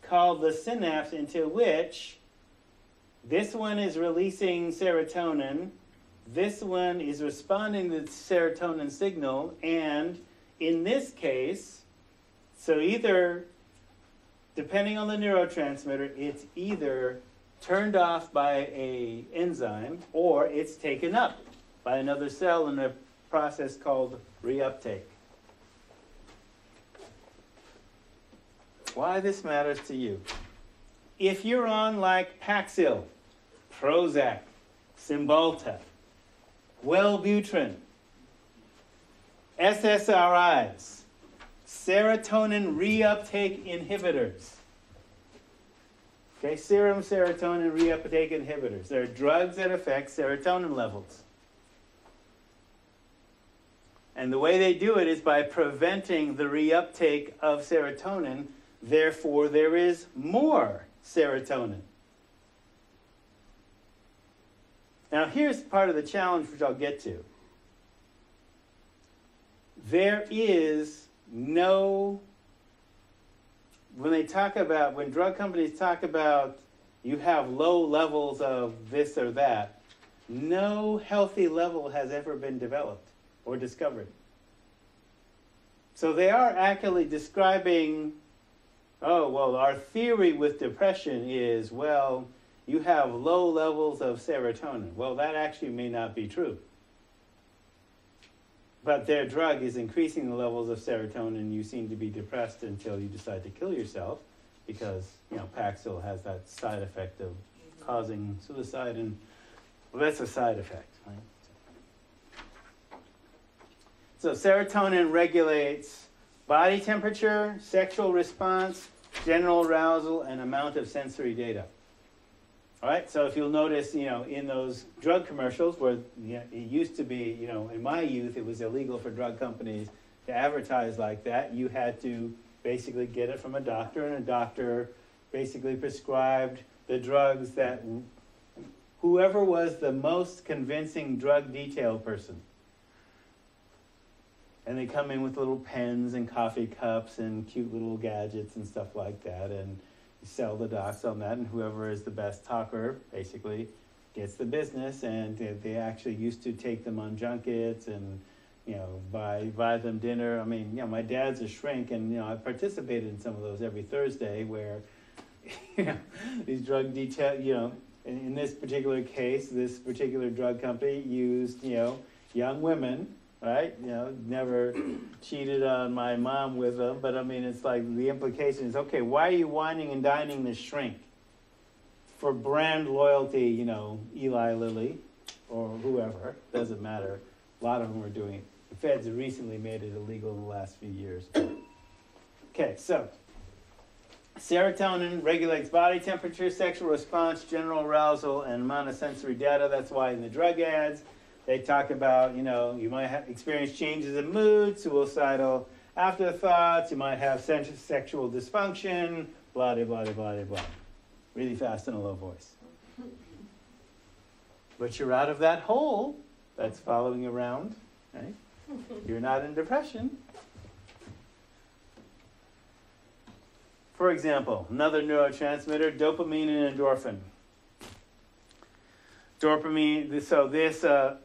S1: called the synapse into which this one is releasing serotonin. This one is responding to the serotonin signal. And in this case, so either, depending on the neurotransmitter, it's either turned off by a enzyme or it's taken up by another cell in a process called reuptake. Why this matters to you. If you're on like Paxil, Prozac, Cymbalta, Wellbutrin, SSRIs, serotonin reuptake inhibitors. Okay, serum serotonin reuptake inhibitors. They're drugs that affect serotonin levels. And the way they do it is by preventing the reuptake of serotonin. Therefore, there is more serotonin. Now, here's part of the challenge which I'll get to. There is no, when they talk about, when drug companies talk about you have low levels of this or that, no healthy level has ever been developed or discovered. So they are actually describing, oh, well, our theory with depression is, well, you have low levels of serotonin. Well, that actually may not be true. But their drug is increasing the levels of serotonin. You seem to be depressed until you decide to kill yourself because, you know, Paxil has that side effect of causing suicide, and well, that's a side effect. Right? So serotonin regulates body temperature, sexual response, general arousal, and amount of sensory data. All right, so if you'll notice, you know, in those drug commercials where you know, it used to be, you know, in my youth, it was illegal for drug companies to advertise like that. You had to basically get it from a doctor, and a doctor basically prescribed the drugs that whoever was the most convincing drug detail person. And they come in with little pens and coffee cups and cute little gadgets and stuff like that. And sell the docs on that, and whoever is the best talker basically gets the business. And they actually used to take them on junkets and you know, buy buy them dinner. I mean, you know, my dad's a shrink, and you know, I participated in some of those every Thursday where, you know, these drug detail, you know, in, in this particular case, this particular drug company used, you know, young women, right? You know, never cheated on my mom with them, but I mean, it's like the implication is, okay, why are you whining and dining the shrink? For brand loyalty, you know, Eli Lilly or whoever, doesn't matter. A lot of them are doing it. The feds recently made it illegal in the last few years. Okay, so serotonin regulates body temperature, sexual response, general arousal, and amount of sensory data. That's why in the drug ads, they talk about, you know, you might have experience changes in mood, suicidal afterthoughts, you might have sexual dysfunction, blah, blah, blah, blah, blah. Really fast in a low voice. But you're out of that hole that's following around, right? You're not in depression. For example, another neurotransmitter, dopamine and endorphin. Dopamine, so this uh,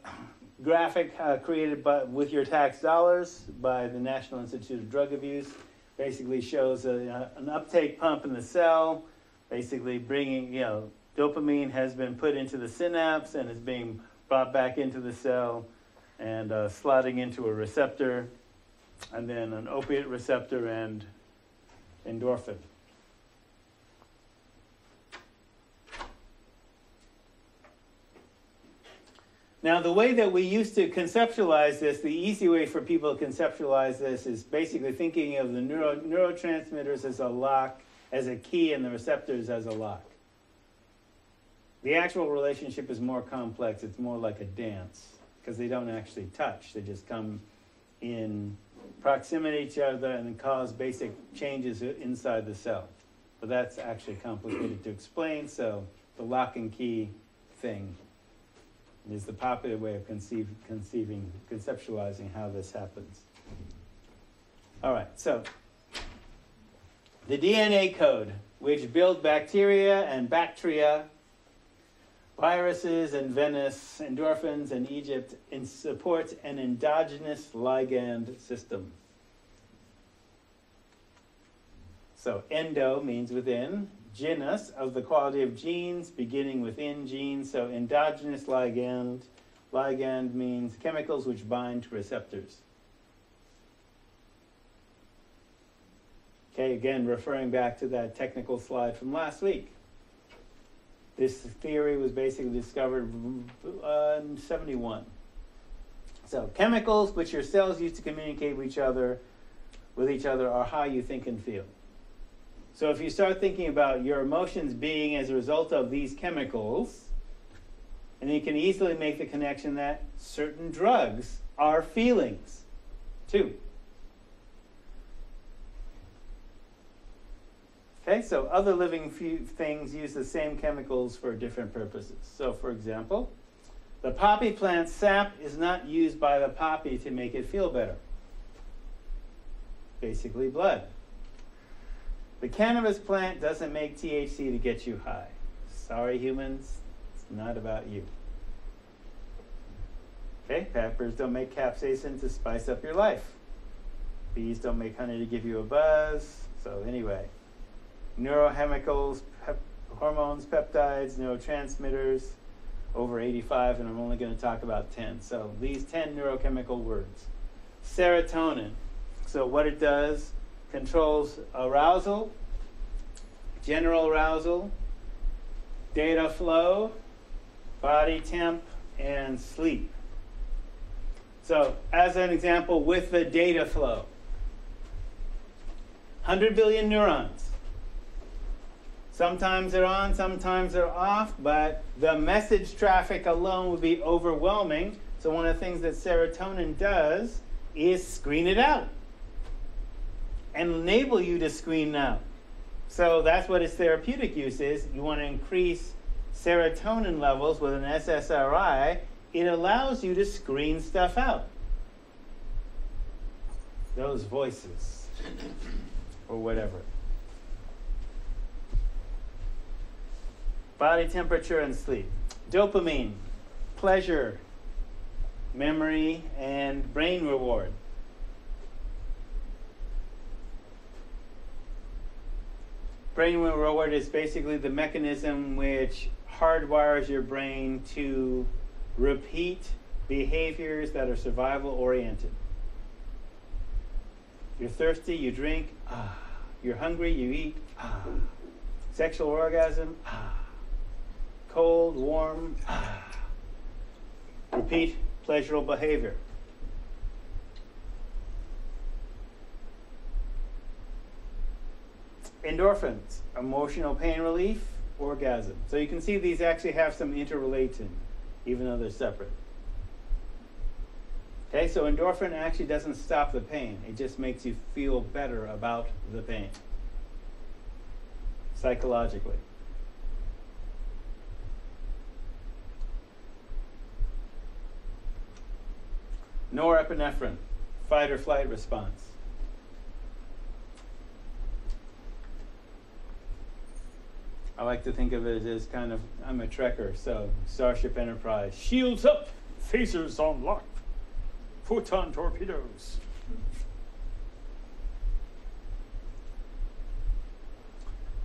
S1: graphic uh, created by, with your tax dollars by the National Institute of Drug Abuse basically shows a, an uptake pump in the cell, basically bringing, you know, dopamine has been put into the synapse and is being brought back into the cell and uh, slotting into a receptor, and then an opiate receptor and endorphin. Now, the way that we used to conceptualize this, the easy way for people to conceptualize this is basically thinking of the neuro, neurotransmitters as a lock, as a key, and the receptors as a lock. The actual relationship is more complex, it's more like a dance because they don't actually touch. They just come in proximity to each other and cause basic changes inside the cell. But that's actually complicated to explain, so the lock and key thing is the popular way of conceive, conceiving, conceptualizing how this happens. All right, so the DNA code, which build bacteria and bacteria viruses and Venice, endorphins and Egypt, and supports an endogenous ligand system. So endo means within, genus of the quality of genes beginning within genes. So endogenous ligand, ligand means chemicals which bind to receptors. Okay, again, referring back to that technical slide from last week. This theory was basically discovered in 71. So chemicals which your cells use to communicate with each other, with each other are how you think and feel. So if you start thinking about your emotions being as a result of these chemicals, and you can easily make the connection that certain drugs are feelings too. Okay, so other living things use the same chemicals for different purposes. So, for example, the poppy plant sap is not used by the poppy to make it feel better. Basically, blood. The cannabis plant doesn't make THC to get you high. Sorry, humans, it's not about you. Okay, peppers don't make capsaicin to spice up your life. Bees don't make honey to give you a buzz. So, anyway neurochemicals, pep, hormones, peptides, neurotransmitters, over 85, and I'm only going to talk about 10. So these 10 neurochemical words. Serotonin. So what it does, controls arousal, general arousal, data flow, body temp, and sleep. So, as an example, with the data flow, 100 billion neurons. Sometimes they're on, sometimes they're off, but the message traffic alone would be overwhelming. So, one of the things that serotonin does is screen it out and enable you to screen out. So, that's what its therapeutic use is. You want to increase serotonin levels with an SSRI, it allows you to screen stuff out. Those voices, or whatever. Body temperature and sleep. Dopamine, pleasure, memory, and brain reward. Brain reward is basically the mechanism which hardwires your brain to repeat behaviors that are survival oriented. You're thirsty, you drink. Ah. You're hungry, you eat. Ah. Sexual orgasm. Ah. Cold, warm. Ah. Repeat pleasurable behavior. Endorphins, emotional pain relief, orgasm. So you can see these actually have some interrelating, even though they're separate. Okay, so endorphin actually doesn't stop the pain, it just makes you feel better about the pain psychologically. Norepinephrine, fight or flight response. I like to think of it as kind of I'm a trekker, so Starship Enterprise. Shields up, phasers on lock, photon torpedoes.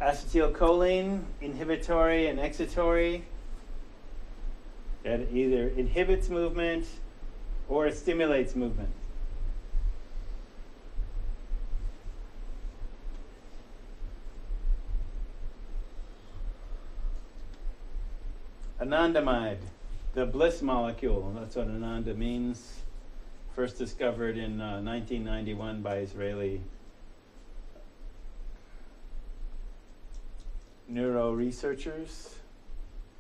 S1: Acetylcholine, inhibitory and excitatory. That either inhibits movement or stimulates movement. Anandamide, the bliss molecule, that's what Ananda means. First discovered in uh, 1991 by Israeli neuro researchers.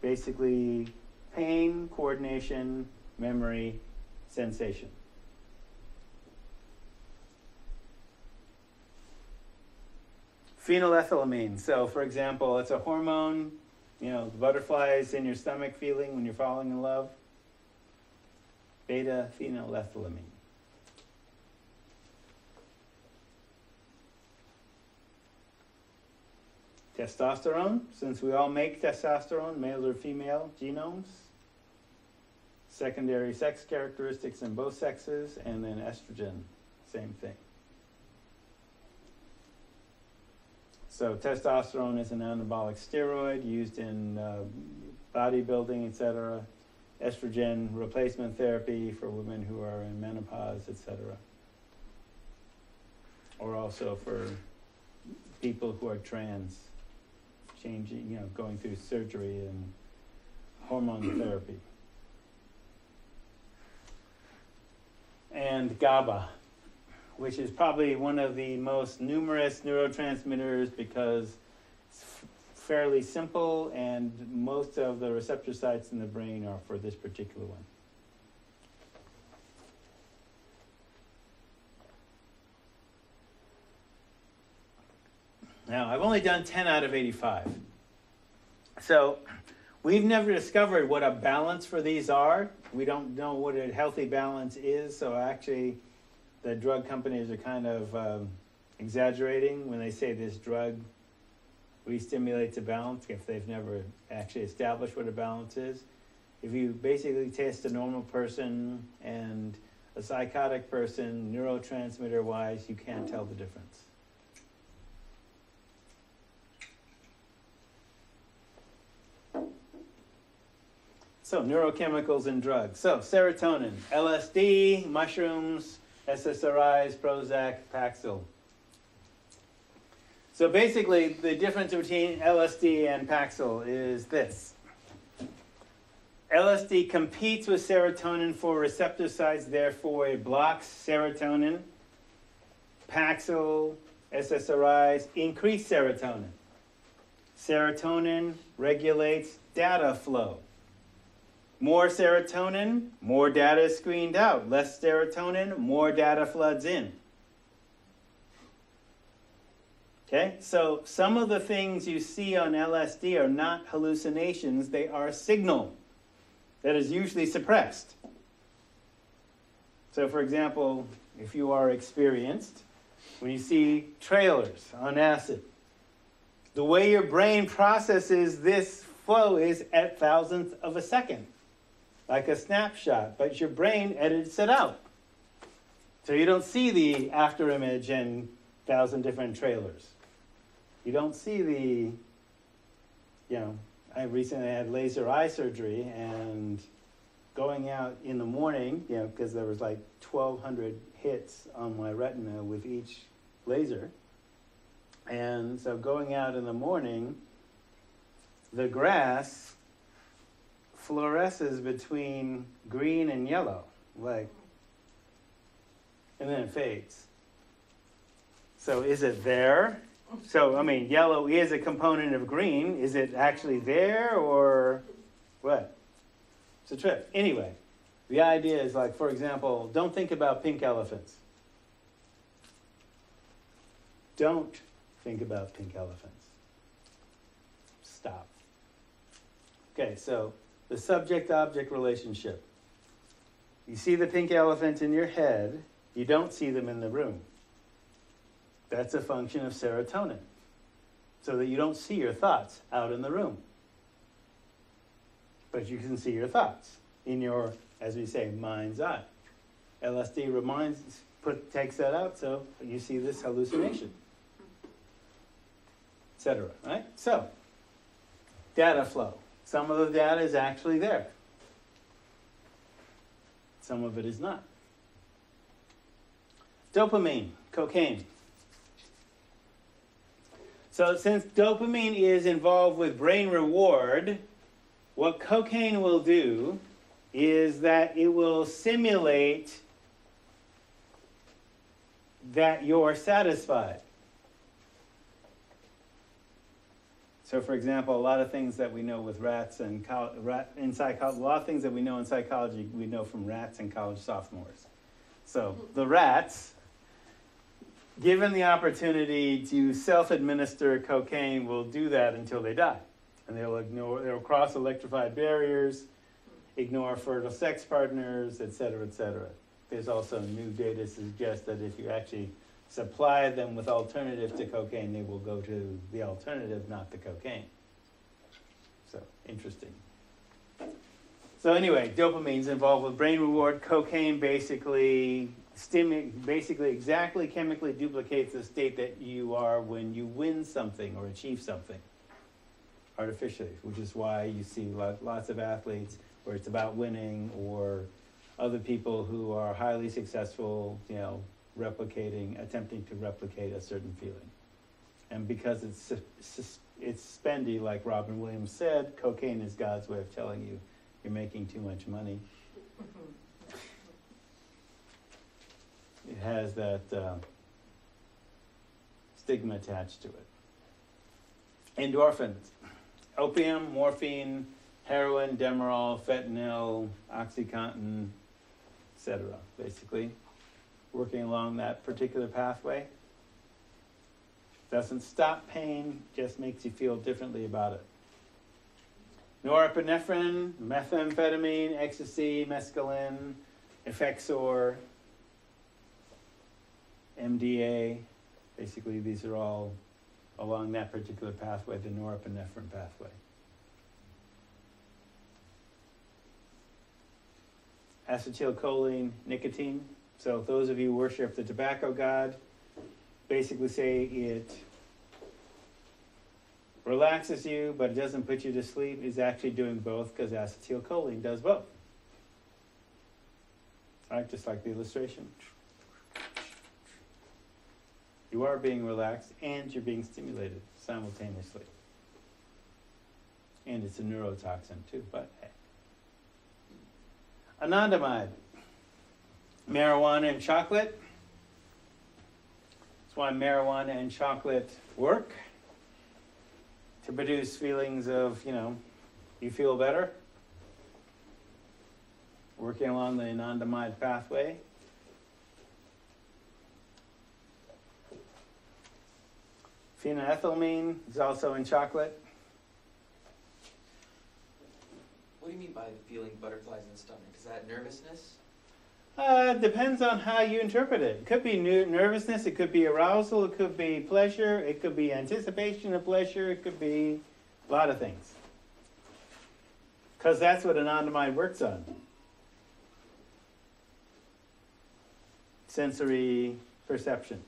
S1: Basically, pain, coordination, memory, sensation. Phenylethylamine. So, for example, it's a hormone you know, the butterflies in your stomach feeling when you're falling in love. Beta phenylethylamine. Testosterone, since we all make testosterone, male or female genomes. Secondary sex characteristics in both sexes, and then estrogen, same thing. So testosterone is an anabolic steroid used in uh, bodybuilding, etc. Estrogen replacement therapy for women who are in menopause, etc. Or also for people who are trans, changing, you know, going through surgery and hormone therapy. And GABA, which is probably one of the most numerous neurotransmitters because it's f- fairly simple and most of the receptor sites in the brain are for this particular one. Now, I've only done 10 out of 85. So, we've never discovered what a balance for these are. We don't know what a healthy balance is, so actually, the drug companies are kind of um, exaggerating when they say this drug re-stimulates a balance if they've never actually established what a balance is. If you basically test a normal person and a psychotic person, neurotransmitter wise, you can't tell the difference. So, neurochemicals and drugs. So, serotonin, LSD, mushrooms, SSRIs, Prozac, Paxil. So basically, the difference between LSD and Paxil is this. LSD competes with serotonin for receptor sites, therefore it blocks serotonin. Paxil, SSRIs increase serotonin. Serotonin regulates data flow. More serotonin, more data is screened out. Less serotonin, more data floods in. Okay, so some of the things you see on LSD are not hallucinations, they are a signal that is usually suppressed. So, for example, if you are experienced, when you see trailers on acid, the way your brain processes this flow is at thousandth of a second, like a snapshot, but your brain edits it out. So you don't see the after image and thousand different trailers. You don't see the, you know, I recently had laser eye surgery and going out in the morning, you know, because there was like 1,200 hits on my retina with each laser. And so going out in the morning, the grass fluoresces between green and yellow, like, and then it fades. So is it there? So, I mean, yellow is a component of green. Is it actually there or what? It's a trip. Anyway, the idea is like, for example, don't think about pink elephants. Don't think about pink elephants. Stop. Okay, so the subject object relationship. You see the pink elephant in your head, you don't see them in the room. That's a function of serotonin, so that you don't see your thoughts out in the room. But you can see your thoughts in your, as we say, mind's eye. LSD reminds, put, takes that out, so you see this hallucination, etc. Right? So, data flow. Some of the data is actually there. Some of it is not. Dopamine, cocaine. So, since dopamine is involved with brain reward, what cocaine will do is that it will simulate that you're satisfied. So, for example, a lot of things that we know with rats and rat, in psychology, a lot of things that we know in psychology, we know from rats and college sophomores. So, the rats given the opportunity to self-administer cocaine, will do that until they die. And they'll ignore, they'll cross electrified barriers, ignore fertile sex partners, et cetera, et cetera. There's also new data to suggest that if you actually supply them with alternative to cocaine, they will go to the alternative, not the cocaine. So, interesting. So anyway, dopamine's involved with brain reward. Cocaine basically stimu- basically exactly chemically duplicates the state that you are when you win something or achieve something artificially, which is why you see lots of athletes where it's about winning or other people who are highly successful, you know, replicating, attempting to replicate a certain feeling. And because it's, it's spendy, like Robin Williams said, cocaine is God's way of telling you you're making too much money. it has that uh, stigma attached to it. Endorphins, opium, morphine, heroin, Demerol, fentanyl, OxyContin, etc. Basically, working along that particular pathway. Doesn't stop pain, just makes you feel differently about it. Norepinephrine, methamphetamine, ecstasy, mescaline, Effexor, MDA. Basically, these are all along that particular pathway, the norepinephrine pathway. Acetylcholine, nicotine. So, those of you who worship the tobacco god basically say it relaxes you, but it doesn't put you to sleep, is actually doing both because acetylcholine does both. Right, just like the illustration. You are being relaxed and you're being stimulated simultaneously. And it's a neurotoxin too, but hey. Anandamide, marijuana and chocolate. That's why marijuana and chocolate work to produce feelings of, you know, you feel better. Working along the anandamide pathway. Phenethylamine is also in chocolate.
S2: What do you mean by feeling butterflies in the stomach? Is that nervousness?
S1: Uh, depends on how you interpret it. It could be ner- nervousness, it could be arousal, it could be pleasure, it could be anticipation of pleasure, it could be a lot of things. Because that's what anandamide works on. Sensory perception.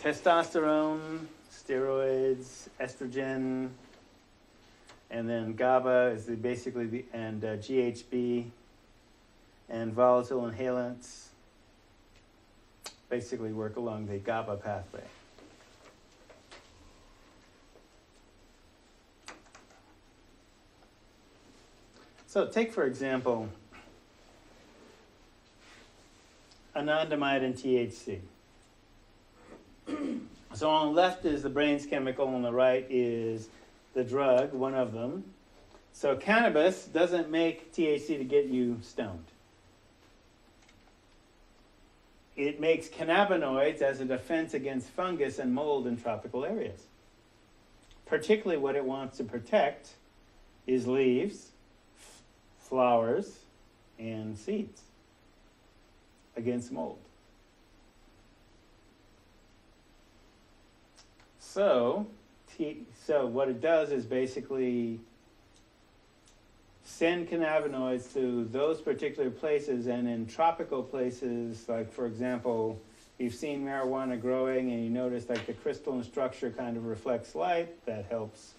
S1: Testosterone, steroids, estrogen, and then GABA is the, basically the, and uh, GHB, and volatile inhalants basically work along the GABA pathway. So take for example anandamide and THC. so on the left is the brain's chemical, on the right is the drug, one of them. So cannabis doesn't make THC to get you stoned. It makes cannabinoids as a defense against fungus and mold in tropical areas. Particularly, what it wants to protect is leaves, flowers, and seeds against mold. So, T- so what it does is basically send cannabinoids to those particular places, and in tropical places, like for example, you've seen marijuana growing, and you notice like the crystalline structure kind of reflects light. That helps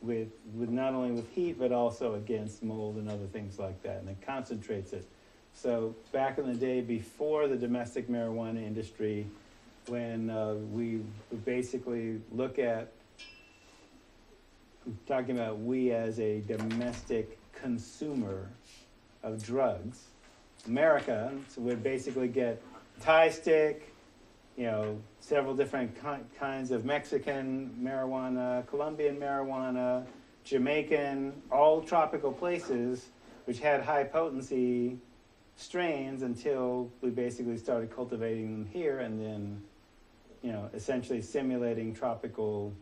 S1: with with not only with heat, but also against mold and other things like that, and it concentrates it. So back in the day, before the domestic marijuana industry, when uh, we basically look at talking about we as a domestic consumer of drugs. America so would basically get Thai stick, you know, several different ki- kinds of Mexican marijuana, Colombian marijuana, Jamaican, all tropical places which had high potency strains until we basically started cultivating them here and then, you know, essentially simulating tropical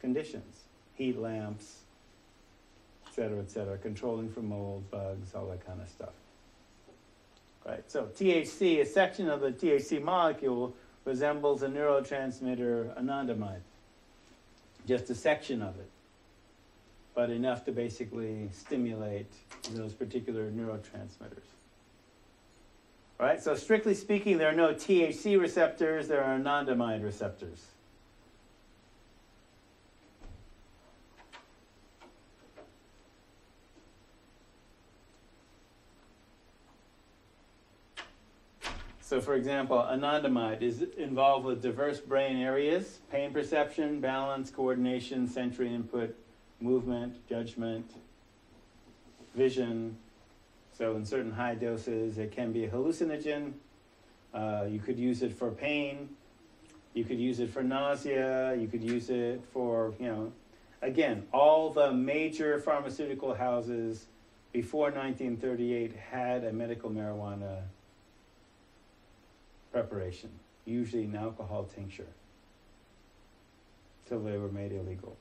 S1: conditions heat lamps, et cetera, et cetera, controlling for mold, bugs, all that kind of stuff. Right, so THC, a section of the THC molecule resembles a neurotransmitter anandamide. Just a section of it, but enough to basically stimulate those particular neurotransmitters. Right, so strictly speaking, there are no THC receptors, there are anandamide receptors. So, for example, anandamide is involved with diverse brain areas pain perception, balance, coordination, sensory input, movement, judgment, vision. So, in certain high doses, it can be a hallucinogen. Uh, you could use it for pain. You could use it for nausea. You could use it for, you know, again, all the major pharmaceutical houses before 1938 had a medical marijuana preparation, usually an alcohol tincture, till they were made illegal.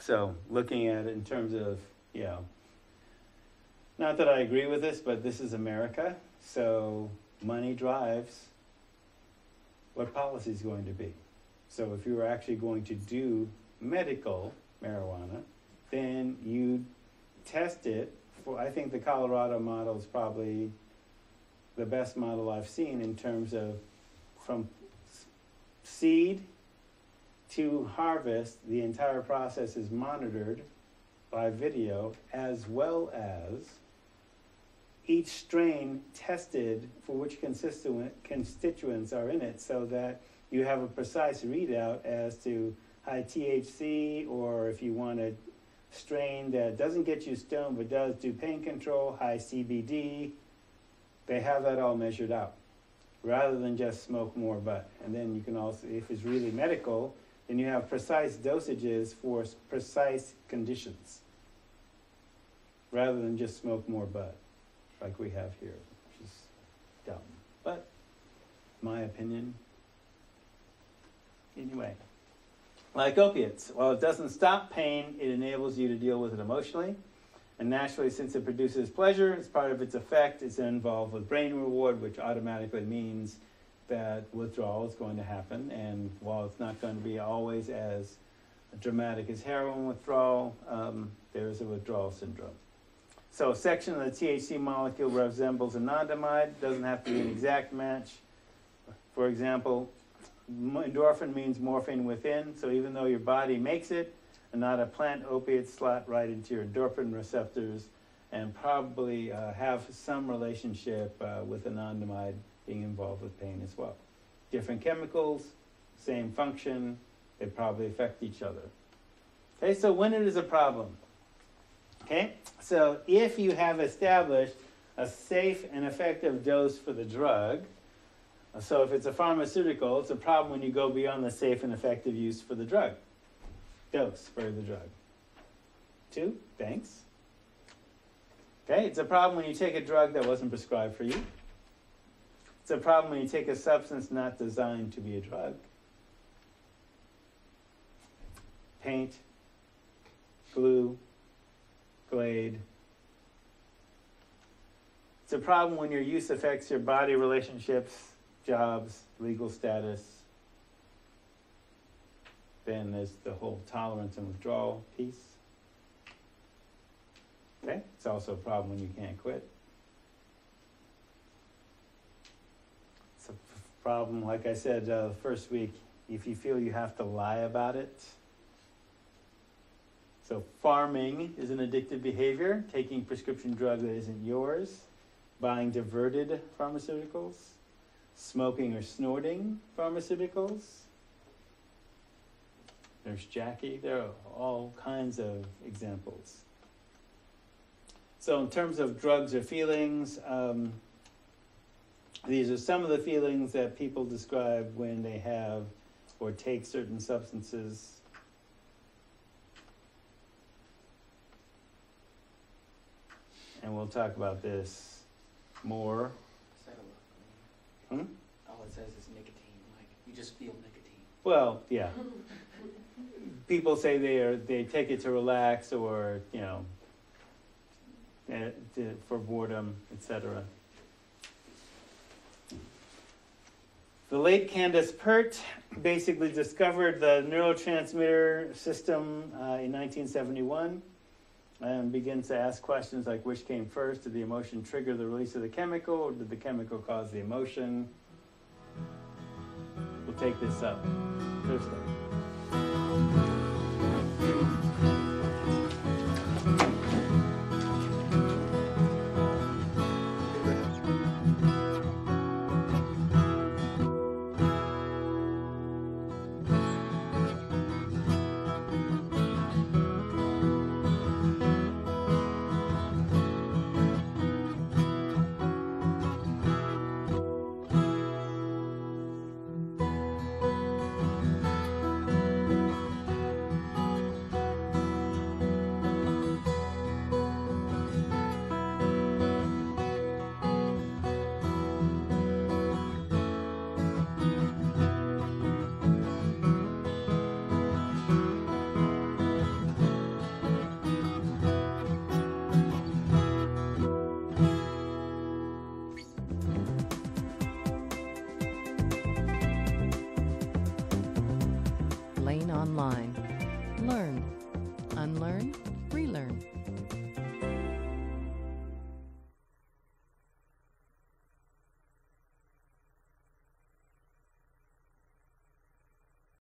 S1: So, looking at it in terms of, you know, not that I agree with this, but this is America, so money drives what policy is going to be. So, if you were actually going to do medical marijuana, then you test it for, I think the Colorado model is probably the best model I've seen in terms of from seed to harvest, the entire process is monitored by video as well as each strain tested for which constituent, constituents are in it so that you have a precise readout as to high THC or if you want a strain that doesn't get you stoned but does do pain control, high CBD. They have that all measured out rather than just smoke more butt. And then you can also, if it's really medical, then you have precise dosages for precise conditions rather than just smoke more butt like we have here, which is dumb. But my opinion. Anyway, like opiates, while it doesn't stop pain, it enables you to deal with it emotionally. And naturally, since it produces pleasure, it's part of its effect, it's involved with brain reward, which automatically means that withdrawal is going to happen. And while it's not going to be always as dramatic as heroin withdrawal, um, there is a withdrawal syndrome. So a section of the THC molecule resembles anandamide, doesn't have to be an exact match. For example, endorphin means morphine within, so even though your body makes it, and not a plant opiate slot right into your endorphin receptors and probably uh, have some relationship uh, with anandamide being involved with pain as well. Different chemicals, same function, they probably affect each other. Okay, so when it is a problem. Okay, so if you have established a safe and effective dose for the drug, so if it's a pharmaceutical, it's a problem when you go beyond the safe and effective use for the drug dose for the drug. Two, thanks. Okay, it's a problem when you take a drug that wasn't prescribed for you. It's a problem when you take a substance not designed to be a drug. Paint, glue, glade. It's a problem when your use affects your body relationships, jobs, legal status, then there's the whole tolerance and withdrawal piece. Okay, it's also a problem when you can't quit. It's a problem, like I said uh, first week, if you feel you have to lie about it. So, pharming is an addictive behavior, taking prescription drug that isn't yours, buying diverted pharmaceuticals, smoking or snorting pharmaceuticals there's Jackie. There are all kinds of examples. So, in terms of drugs or feelings, um, these are some of the feelings that people describe when they have or take certain substances. And we'll talk about this more.
S2: Hmm? All it says is nicotine. Like, you just feel nicotine.
S1: Well, yeah. people say they are they take it to relax or you know uh, to, for boredom, etc. The late Candace Pert basically discovered the neurotransmitter system uh, in 1971 and begins to ask questions like which came first? Did the emotion trigger the release of the chemical or did the chemical cause the emotion? We'll take this up Thursday.